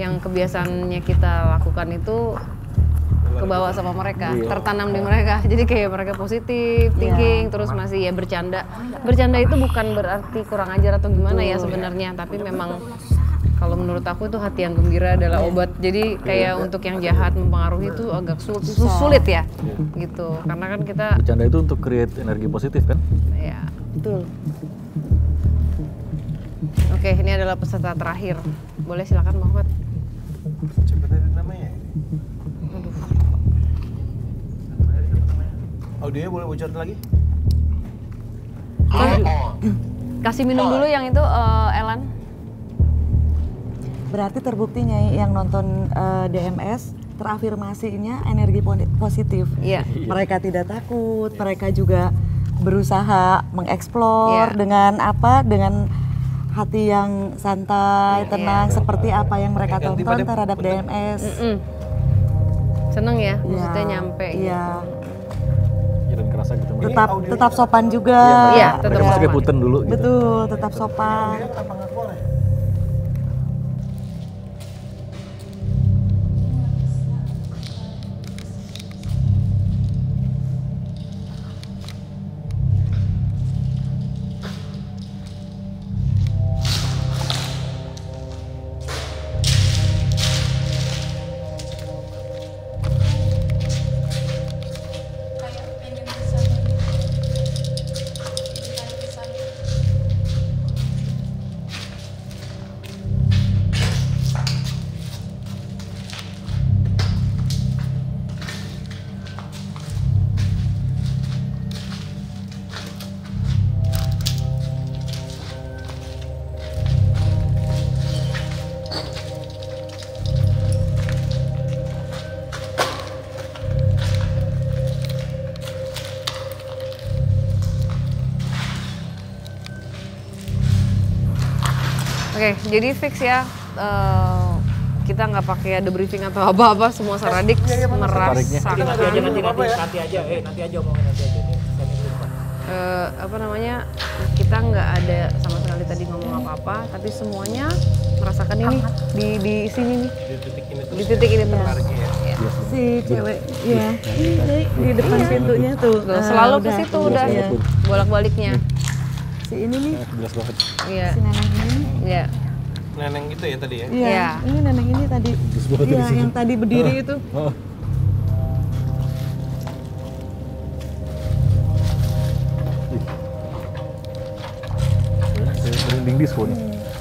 yang kebiasaannya kita lakukan itu kebawa sama mereka, tertanam di mereka. Jadi kayak mereka positif thinking, terus masih ya bercanda. Bercanda itu bukan berarti kurang ajar atau gimana ya sebenarnya, tapi memang kalau menurut aku itu hati yang gembira adalah obat. Jadi kayak untuk yang jahat mempengaruhi itu agak sul- sul- sulit ya, gitu. Karena kan kita Bercanda itu untuk create energi positif kan? ya Betul. Oke, ini adalah peserta terakhir. Boleh silakan Muhammad. Coba tadi namanya. Audionya boleh bocor lagi? Kasih minum dulu yang itu eh, Elan. Berarti terbukti Nyai yang nonton eh, DMS terafirmasinya energi positif. Iya. Mereka tidak takut, mereka juga berusaha mengeksplor Iya. dengan apa? Dengan hati yang santai, tenang seperti apa yang mereka Ganti tonton terhadap DMS. Mm. Seneng ya, Iya, maksudnya nyampe. Iya. Ya, kerasa gitu. Tetap tetap sopan juga. Iya, tetap Mereka masuknya sopan. punten dulu gitu. Betul, tetap sopan. Jadi fix ya. eh, kita nggak pakai ada briefing atau apa-apa, semua Saradik Tertariknya. merasa nanti aja nanti nanti nanti aja eh nanti aja omongin nanti aja eh, apa namanya kita nggak ada sama sekali tadi ngomong apa-apa, tapi semuanya merasakan ini di di sini nih, Di titik ini tuh. di titik ini tuh. Tariknya ya. Si cewek, ya, di depan pintunya tuh. Tuh, Ah, selalu ke udah, situ udah Iya. bolak-baliknya. Si ini nih, banget. Iya, si nenek ini. iya. Neneng gitu ya tadi ya? Iya, Iya. ini nenek ini tadi. Iya, yang tadi berdiri itu. Oh. Merinding disco nih. Eh,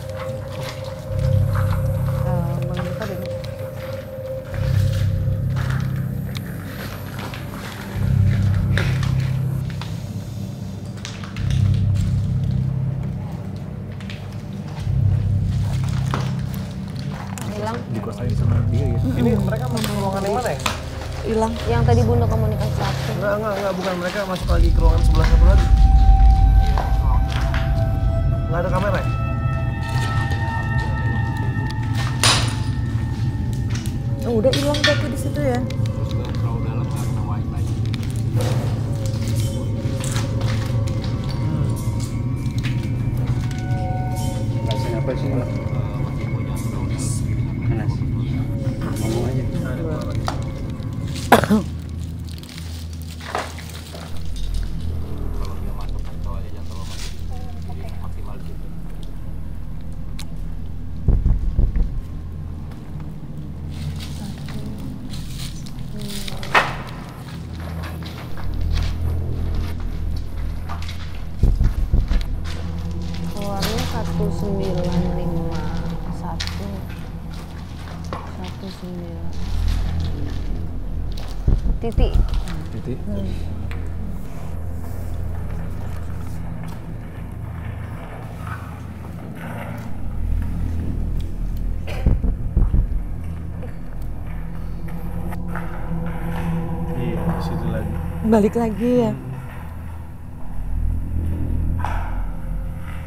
Balik lagi ya.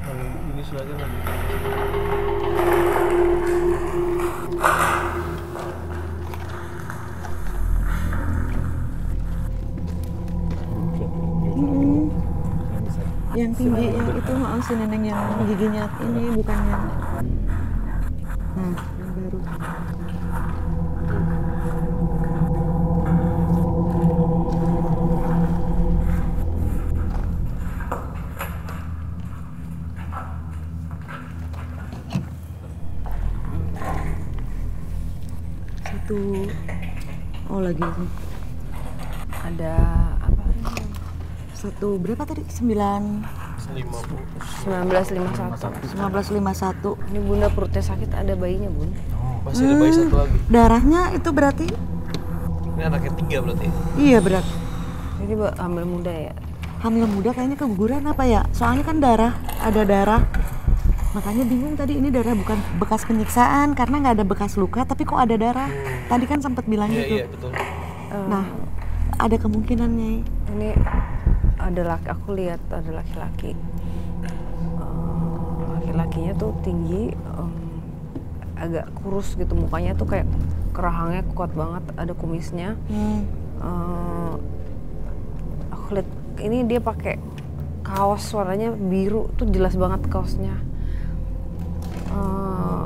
Ini suaranya lagi. Yang tinggi yang itu maaf si neneng yang giginya ini bukan yang Nah, yang baru. Satu Oh lagi sih. Ada apa? Satu berapa tadi? Sembilan 1951. 1951. Ini bunda perutnya sakit ada bayinya bun. Masih ada bayi satu lagi. Darahnya itu berarti Ini anaknya tiga berarti. iya berat. Jadi hamil muda ya. Hamil muda kayaknya keguguran apa ya? Soalnya kan darah, ada darah. Makanya bingung tadi ini darah bukan bekas penyiksaan karena nggak ada bekas luka, tapi kok ada darah. Tadi kan sempat bilang Iya gitu. iya betul. Nah, ada kemungkinan Nyai. Ini ada laki, aku lihat ada laki-laki. Eh, laki-lakinya tuh tinggi, em, agak kurus gitu mukanya tuh kayak kerahangnya kuat banget, ada kumisnya. Hmm. Eh, aku lihat ini dia pakai kaos warnanya biru tuh jelas banget kaosnya. Eh,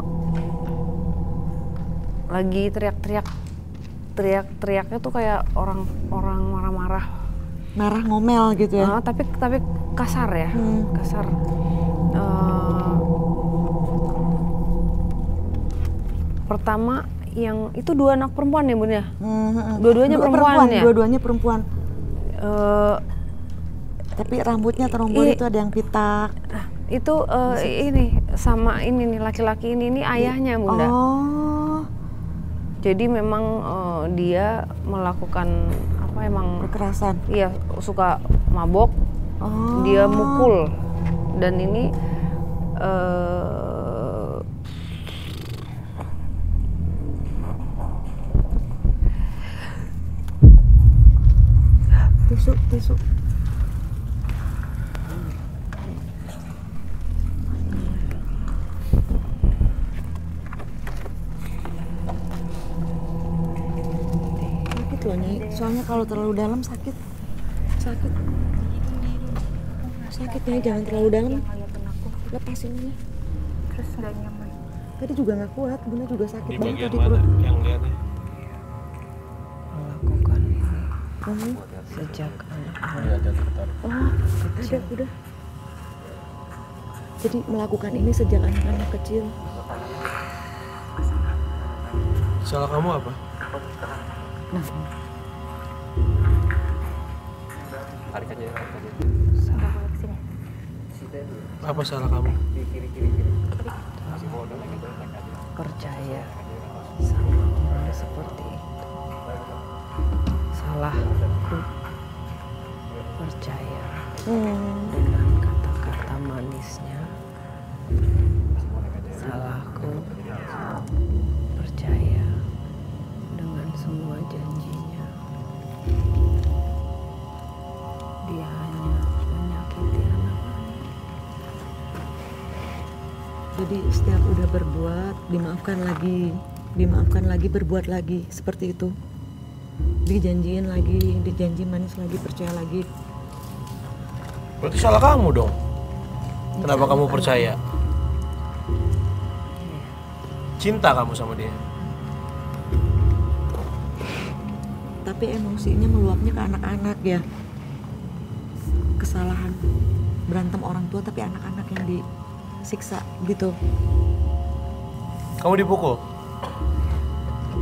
lagi teriak-teriak teriak-teriaknya tuh kayak orang orang marah-marah Marah ngomel gitu ya. Ah, tapi tapi kasar ya, Hmm. kasar. Eh, pertama yang itu dua anak perempuan ya bun ya? Hmm, hmm. Dua-duanya Dua perempuan ya? Dua-duanya perempuan. Eh, Tapi rambutnya terombol itu ada yang pitak. itu eh, ini sama ini nih laki-laki ini ini ayahnya bunda. Oh, Jadi memang eh, dia melakukan apa emang? kekerasan. Iya suka mabok, Oh. dia mukul dan ini eh Tusuk, tusuk. Sakit loh Nyai, soalnya kalau terlalu dalam sakit. Sakit. Sakit Nyai, jangan terlalu dalam. Lepasin aja. terus nggak nyaman Tadi juga nggak kuat, Bunda juga sakit Di banget bagian tadi mana perut. yang lihatnya? melakukan ini Hmm. sejak anak Iya. Oh, udah, udah. Jadi melakukan ini sejak anak-anak kecil. Salah kamu apa? Nah, Tarik aja, tarik balik sini Apa salah kamu? percaya sama orang seperti itu. Salahku percaya hmm. dengan kata-kata manisnya. Salahku percaya dengan semua janjinya. Jadi setiap udah berbuat, dimaafkan lagi, dimaafkan lagi, berbuat lagi, seperti itu. Dijanjiin lagi, dijanji manis lagi, percaya lagi. Berarti salah kamu dong. Kenapa kamu percaya? Cinta kamu sama dia. Tapi emosinya meluapnya ke anak-anak ya. Kesalahan berantem orang tua tapi anak-anak yang disiksa gitu. Kamu dipukul?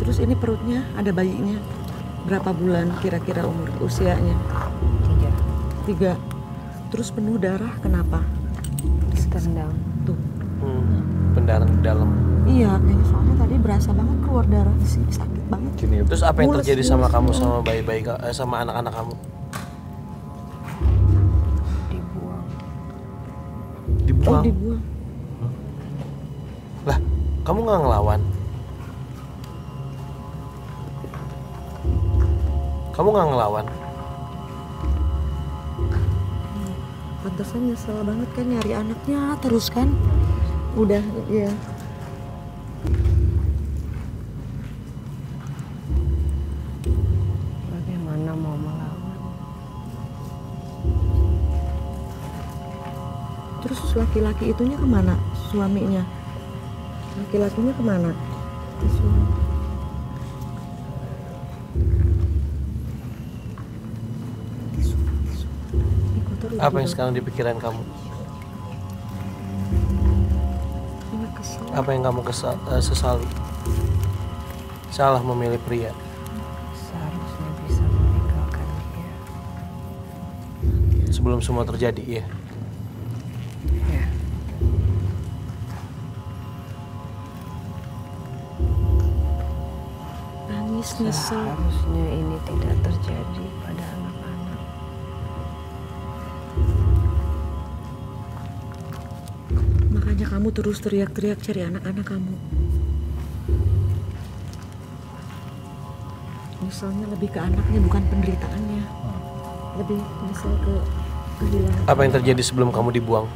Terus ini perutnya ada bayinya. Berapa bulan kira-kira umur usianya? tiga Tiga. Terus penuh darah kenapa? setendang. Tuh. Hmm, pendarahan di dalam. Iya, kayaknya soalnya tadi berasa banget keluar darah sih, sakit banget. Gini Terus apa yang Mules, terjadi sama mules, kamu sama bayi-bayi eh, sama anak-anak kamu? dibuang Oh, Dibuang. Kamu nggak ngelawan? Kamu nggak ngelawan? Pantesan nyesel banget kan nyari anaknya terus kan. Udah, ya. bagaimana mau melawan Terus laki-laki itunya ke mana? Suaminya? Laki-lakinya ke mana? Ya, Apa yang sekarang di pikiran kamu? Apa yang kamu kesal, eh, sesali? Salah memilih pria. seharusnya bisa meninggalkan dia Sebelum semua terjadi, iya. Seharusnya ini tidak terjadi pada anak-anak. Makanya kamu terus teriak-teriak cari anak-anak kamu. Nyeselnya lebih ke anaknya bukan penderitaannya. Lebih nyesel ke kehilangan. Apa yang terjadi sebelum kamu dibuang?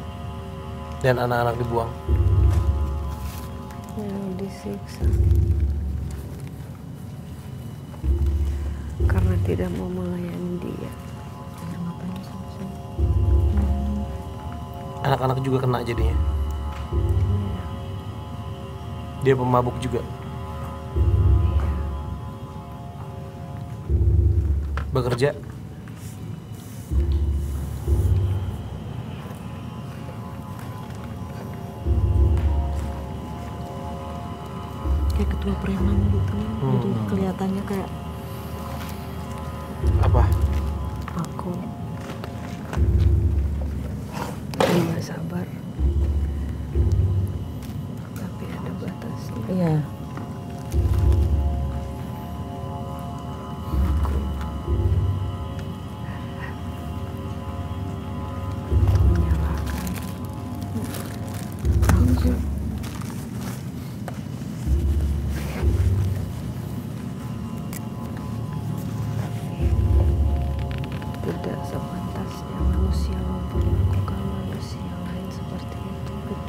Dan anak-anak dibuang? Yang disiksa. Tidak mau melayani dia. Anak-anak juga kena jadinya. Dia pemabuk juga. Bekerja.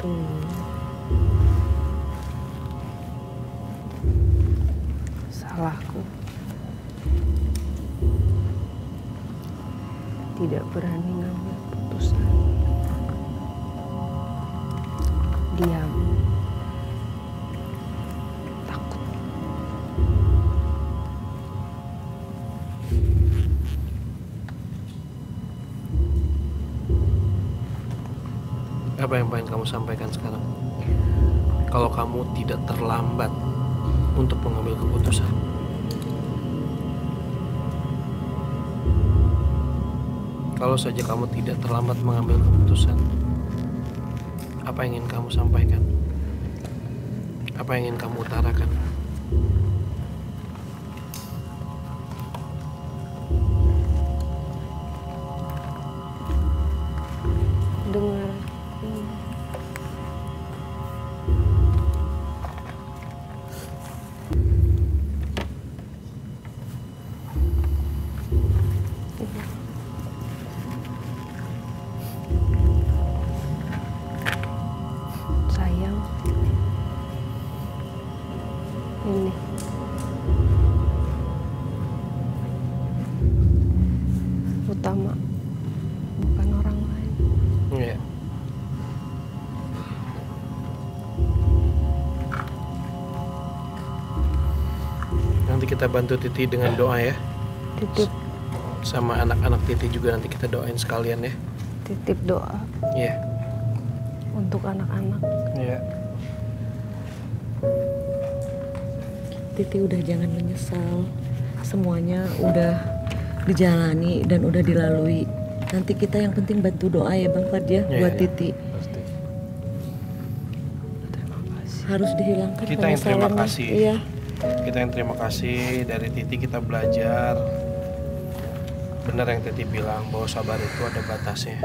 Itu. Betul. Salahku. Tidak berani ngambil kamu sampaikan sekarang? Kalau kamu tidak terlambat untuk mengambil keputusan. Kalau saja kamu tidak terlambat mengambil keputusan, apa yang ingin kamu sampaikan? Apa yang ingin kamu utarakan? Kita bantu Titi dengan doa ya. Titip Sama anak-anak Titi juga nanti kita doain sekalian ya. titip doa Iya. untuk anak-anak. Iya. Titi udah jangan menyesal. Semuanya udah dijalani dan udah dilalui. Nanti kita yang penting bantu doa ya Bang Fadia Iya, buat iya. Titi. Harus dihilangkan Kita yang terima kasih. Iya. Kita yang terima kasih dari Titi kita belajar. Benar yang Titi bilang bahwa sabar itu ada batasnya.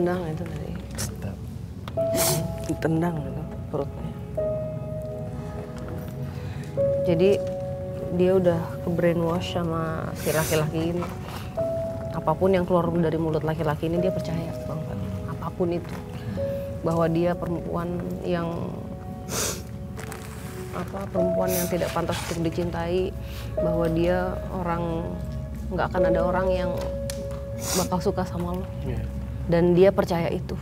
Ditendang itu tadi. Ditendang itu perutnya. Jadi dia udah ke brainwash sama si laki-laki ini. Apa pun yang keluar dari mulut laki-laki ini dia percaya banget. Apa pun itu. Bahwa dia perempuan yang apa perempuan yang tidak pantas untuk dicintai bahwa dia orang nggak akan ada orang yang bakal suka sama lo Iya. Dan dia percaya itu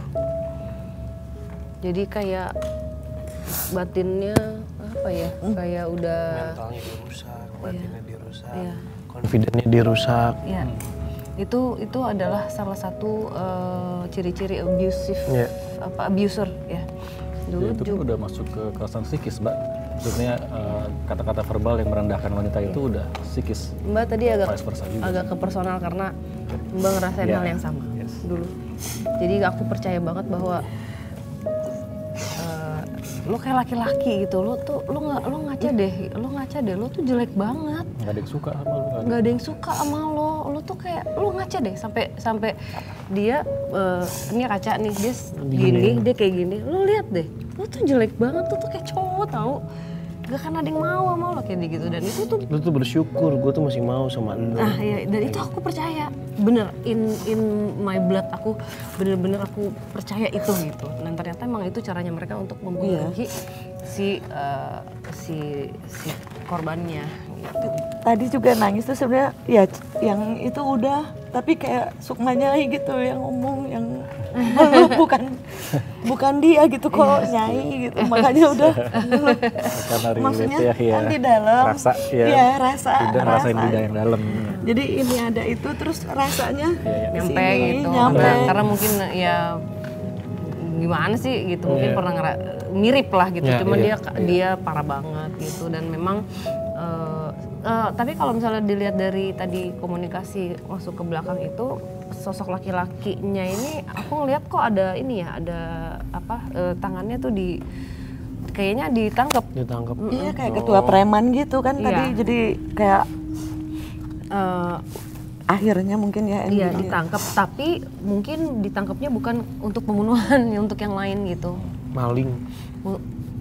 jadi kayak batinnya apa ya kayak udah mentalnya dirusak batinnya dirusak iya confidentnya dirusak iya itu itu adalah salah satu eh, ciri-ciri abusive Iya. apa abuser ya dulu Ya, itu kan juga udah masuk ke kekerasan psikis, Mbak. Maksudnya eh, kata-kata verbal yang merendahkan wanita itu udah psikis. Mbak tadi agak agak ke personal karena Mbak ngerasain Iya. hal yang sama Yes. dulu. Jadi aku percaya banget bahwa eh, lo kayak laki-laki gitu, lo tuh lo nggak lo ngaca deh, lo ngaca deh, lo tuh jelek banget, Nggak ada yang suka sama lu. nggak ada- yang suka sama lo, lo tuh kayak lo ngaca deh sampai sampai dia eh, ini kaca nih dia s- gini, dia kayak gini, lo lihat deh, lo tuh jelek banget, lo tuh kayak cowok tau, gak akan ada yang mau sama lo kayak gitu dan itu tuh lu tuh bersyukur gue tuh masih mau sama lu Nah, ya, dan itu aku percaya. Bener, in in my blood aku bener-bener aku percaya itu gitu. Dan ternyata emang itu caranya mereka untuk mempengaruhi si eh, si si korbannya. Gitu. Tadi juga nangis tuh sebenarnya ya yang itu udah tapi kayak suka nyai gitu yang ngomong yang meluk, bukan bukan dia gitu kok nyai gitu makanya udah. Karena maksudnya ya, ya. kan di dalam Rasa, ya. Iya, rasa Udah rasa. lidah yang dalam. jadi ini ada itu terus rasanya Nyampe ke sini, gitu. nyampe Karena, karena mungkin ya gimana sih gitu mungkin Iya. pernah ngera- mirip lah gitu Iya, cuma iya, dia dia parah banget gitu dan memang eh, eh, tapi kalau misalnya dilihat dari tadi komunikasi masuk ke belakang itu sosok laki-lakinya ini aku ngeliat kok ada ini ya ada apa eh, tangannya tuh di kayaknya ditangkap ditangkap iya kayak ketua preman gitu kan tadi Iya. jadi kayak eh, akhirnya mungkin ya Iya ditangkap, tapi mungkin ditangkapnya bukan untuk pembunuhan, ya untuk yang lain gitu. maling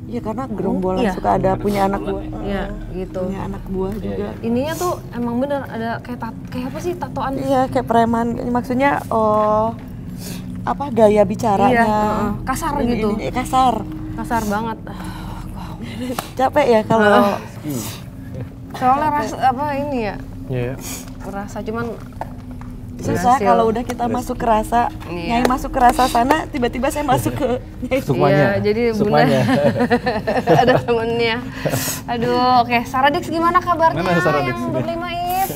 Iya karena gerombolan Iya. suka ada punya anak buah. Iya gitu. Punya anak buah juga. Ininya tuh emang bener ada kayak tat- kayak apa sih tatoan? Iya kayak preman. Maksudnya oh apa gaya bicaranya. Iya, heeh. kasar Ini- gitu. ini kasar. Kasar banget. Capek ya kalau Soalnya rasa apa ini ya? ya Rasa cuman susah kalau udah kita masuk ke rasa. Iya. Nyai masuk ke rasa sana, tiba-tiba saya masuk ke Nyai. Sukmanya. Iya, jadi bunda ada temennya. Aduh, oke. Saradix gimana kabarnya? Mana Saradix yang ini? berlima is?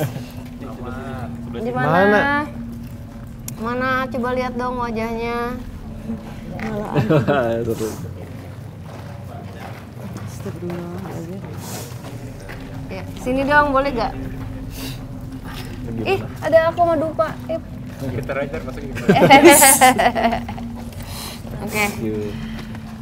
Di mana? Mana? Mana? Coba lihat dong wajahnya. Ya, sini dong, boleh gak? Ih, ada aku sama Dupa. Eh. Oke. Yuk.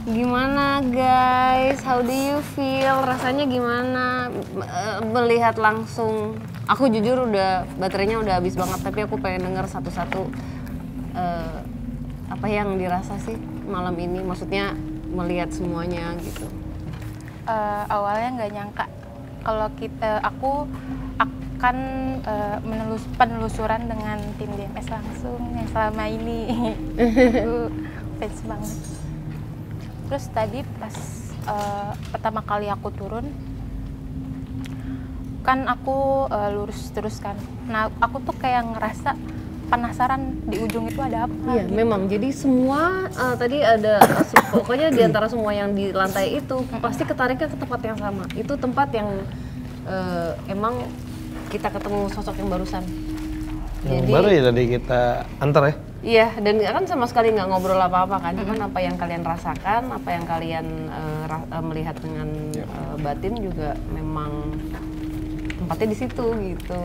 Gimana guys? How do you feel? Rasanya gimana eh, melihat langsung? Aku jujur udah baterainya udah habis banget, tapi aku pengen denger satu-satu eh, apa yang dirasa sih malam ini. Maksudnya melihat semuanya gitu. Eh, awalnya nggak nyangka kalau kita aku akan eh, menelus penelusuran dengan tim DMS langsung yang selama ini aku fans banget. Terus tadi pas eh, pertama kali aku turun kan aku eh, lurus terus kan. Nah, aku tuh kayak ngerasa penasaran di ujung itu ada apa. Iya, gitu. memang. Jadi semua eh, tadi ada pokoknya di antara semua yang di lantai itu pasti ketariknya ke tempat yang sama. Itu tempat yang eh, emang kita ketemu sosok yang barusan. Yang baru ya tadi kita antar ya. Iya, dan kan sama sekali nggak ngobrol apa-apa kan, cuman apa yang kalian rasakan, apa yang kalian ra- eh, melihat dengan eh, batin juga memang tempatnya di situ gitu.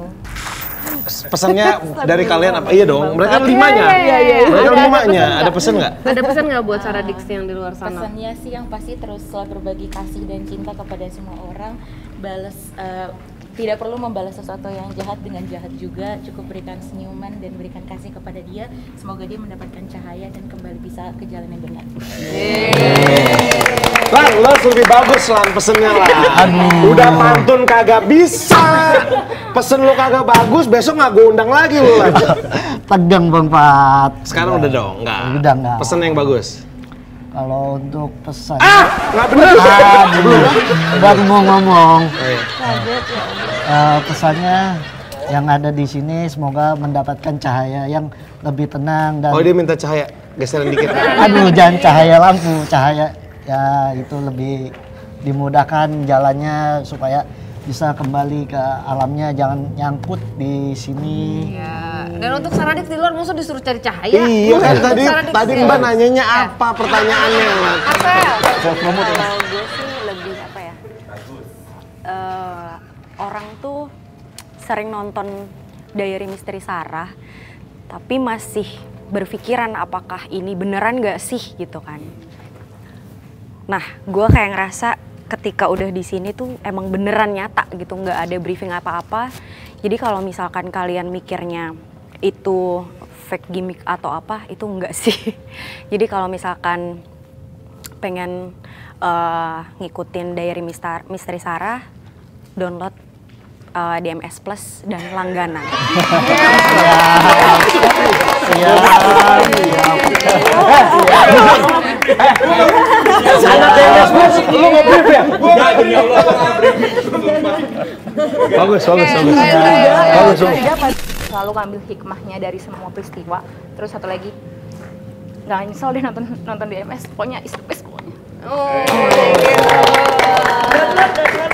Pesannya dari kalian apa? Iya dong, mereka limanya. Iya, iya, iya. Mereka Ada- ada limanya. pesan Ada nggak? pesan nggak? Ada pesan nggak buat Sarah Dix yang di luar sana? Pesannya sih yang pasti terus selalu berbagi kasih dan cinta kepada semua orang. Balas eh, tidak perlu membalas sesuatu yang jahat dengan jahat juga. Cukup berikan senyuman dan berikan kasih kepada dia. Semoga dia mendapatkan cahaya dan kembali bisa ke jalan yang benar. Lan, lo lebih bagus lan pesennya lah. Udah pantun kagak bisa. Pesen lo kagak bagus, besok nggak gue undang lagi lo lan. Tegang Bang Pat. Sekarang udah dong, enggak. Udah enggak. Pesen yang bagus. Kalau untuk pesan. Ah, nggak bener. Aduh, baru mau ngomong. Oh, iya. Eh, pesannya yang ada di sini semoga mendapatkan cahaya yang lebih tenang dan Oh dia minta cahaya, geseran dikit. aduh jangan cahaya lampu, cahaya ya itu lebih dimudahkan jalannya supaya bisa kembali ke alamnya jangan nyangkut di sini. Ya. Dan untuk Sarah Dix di luar musuh disuruh cari cahaya. Iya kan tadi tadi ya. Mbak nanyanya apa pertanyaannya Lan? Kalau gue sih lebih apa ya? eh, orang tuh sering nonton Diary Misteri Sarah, tapi masih berpikiran apakah ini beneran gak sih gitu kan? Nah, gue kayak ngerasa ketika udah di sini tuh emang beneran nyata gitu, nggak ada briefing apa-apa. Jadi kalau misalkan kalian mikirnya itu fake gimmick atau apa, itu enggak sih. Jadi kalau misalkan pengen eh, ngikutin Diary Mister- Misteri Sarah, download eh, DMS Plus dan langganan. Ya? Bagus, bagus. Bagus, bagus. Selalu ngambil hikmahnya dari semua peristiwa. Terus satu lagi, nggak nyesel deh nonton nonton di MS. Pokoknya is the best pokoknya.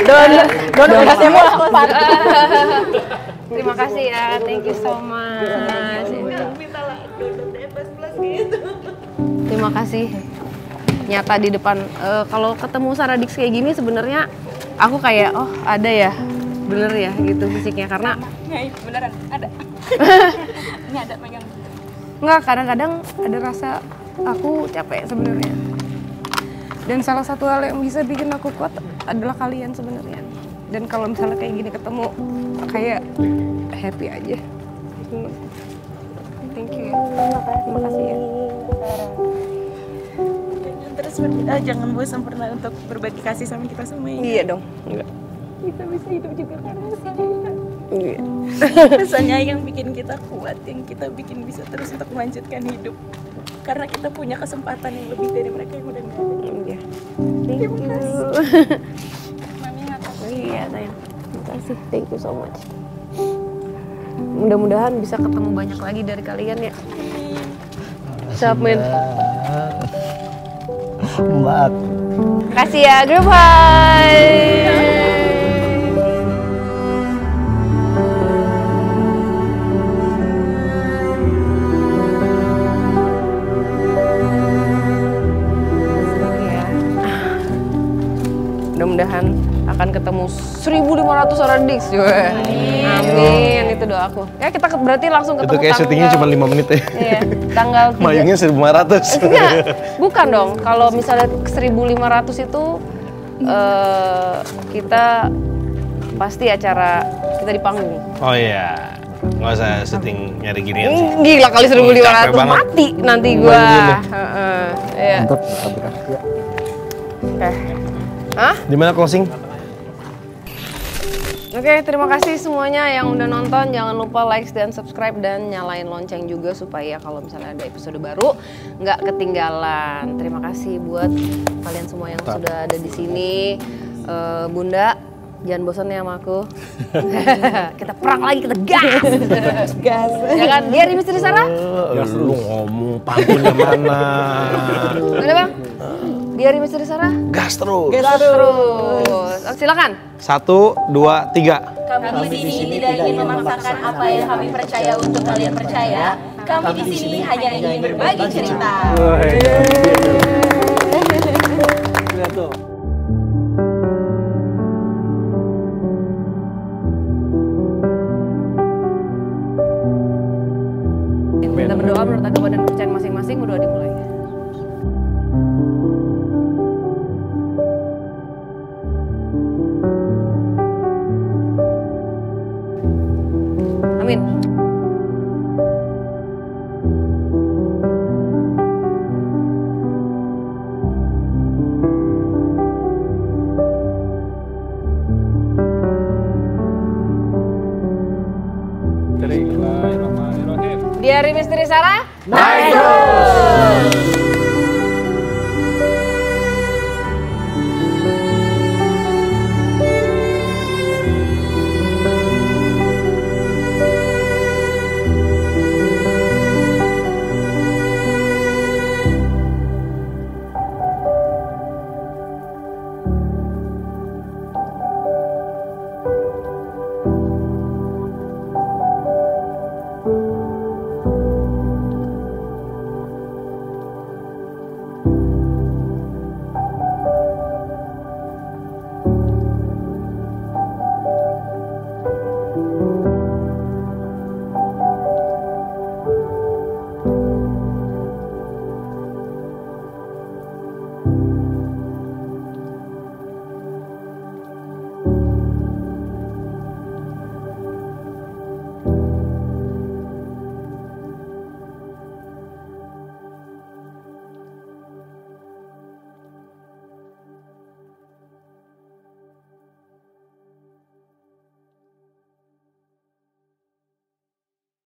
Don, Don udah semua Terima kasih ya, thank you so much. Terima kasih. Nyata di depan, eh, kalau ketemu Sarah Dix kayak gini sebenarnya aku kayak oh ada ya, bener ya gitu fisiknya karena Iya, beneran ada. Ini ada megang. nggak kadang-kadang ada rasa aku capek sebenarnya. Dan salah satu hal yang bisa bikin aku kuat adalah kalian sebenarnya. Dan kalau misalnya kayak gini ketemu, kayak happy aja. Thank you. Terima kasih ya. Terus ber- jangan bosan pernah untuk berbagi kasih sama kita semua. ya. Iya dong. Enggak. Kita bisa hidup juga karena. Rasanya yang bikin kita kuat, yang kita bikin bisa terus untuk melanjutkan hidup. Karena kita punya kesempatan yang lebih dari mereka yang udah nggak ada. Iya. Thank you. Mami ngakak. Iya, sayang. Terima kasih. Thank you so much. Mudah-mudahan bisa ketemu banyak lagi dari kalian ya. Siap, men. Mbak, Makasih ya, group high. Mudah-mudahan akan ketemu 1500 orang Dix juga. Amin. Itu doaku. Ya kita ke- berarti langsung ketemu Itu kayak syutingnya cuma 5 menit ya. Iya, tanggal tiga- Mayungnya 1500. Enggak, bukan dong. Kalau misalnya 1500 itu eh, kita pasti acara kita di panggung. Oh iya. Nggak usah syuting nyari ginian sih. Hmm, Gila kali Capek 1500 banget. mati nanti gua. deh. Heeh. Iya. Mantap, mantap. Ya. Hah? Gimana closing? Oke, terima kasih semuanya yang udah nonton. Jangan lupa like dan subscribe dan nyalain lonceng juga supaya kalau misalnya ada episode baru nggak ketinggalan. Terima kasih buat kalian semua yang sudah ada di sini. Eh, Bunda, Jangan bosan ya sama aku. kita perang lagi, kita gas. Gas. ya kan? Dia Rimis dari Sarah? Ya, lu ngomong pantunnya mana? Mana bang? Dia Rimis dari Sarah? Gas terus. Gas terus. Oh, silakan. Satu, dua, tiga. Kami di sini tidak ingin memaksakan apa yang kami percaya untuk kalian percaya. Kami di sini hanya ingin berbagi cerita. Lihat tuh. Kita berdoa menurut agama dan kepercayaan masing-masing, berdoa dimulai.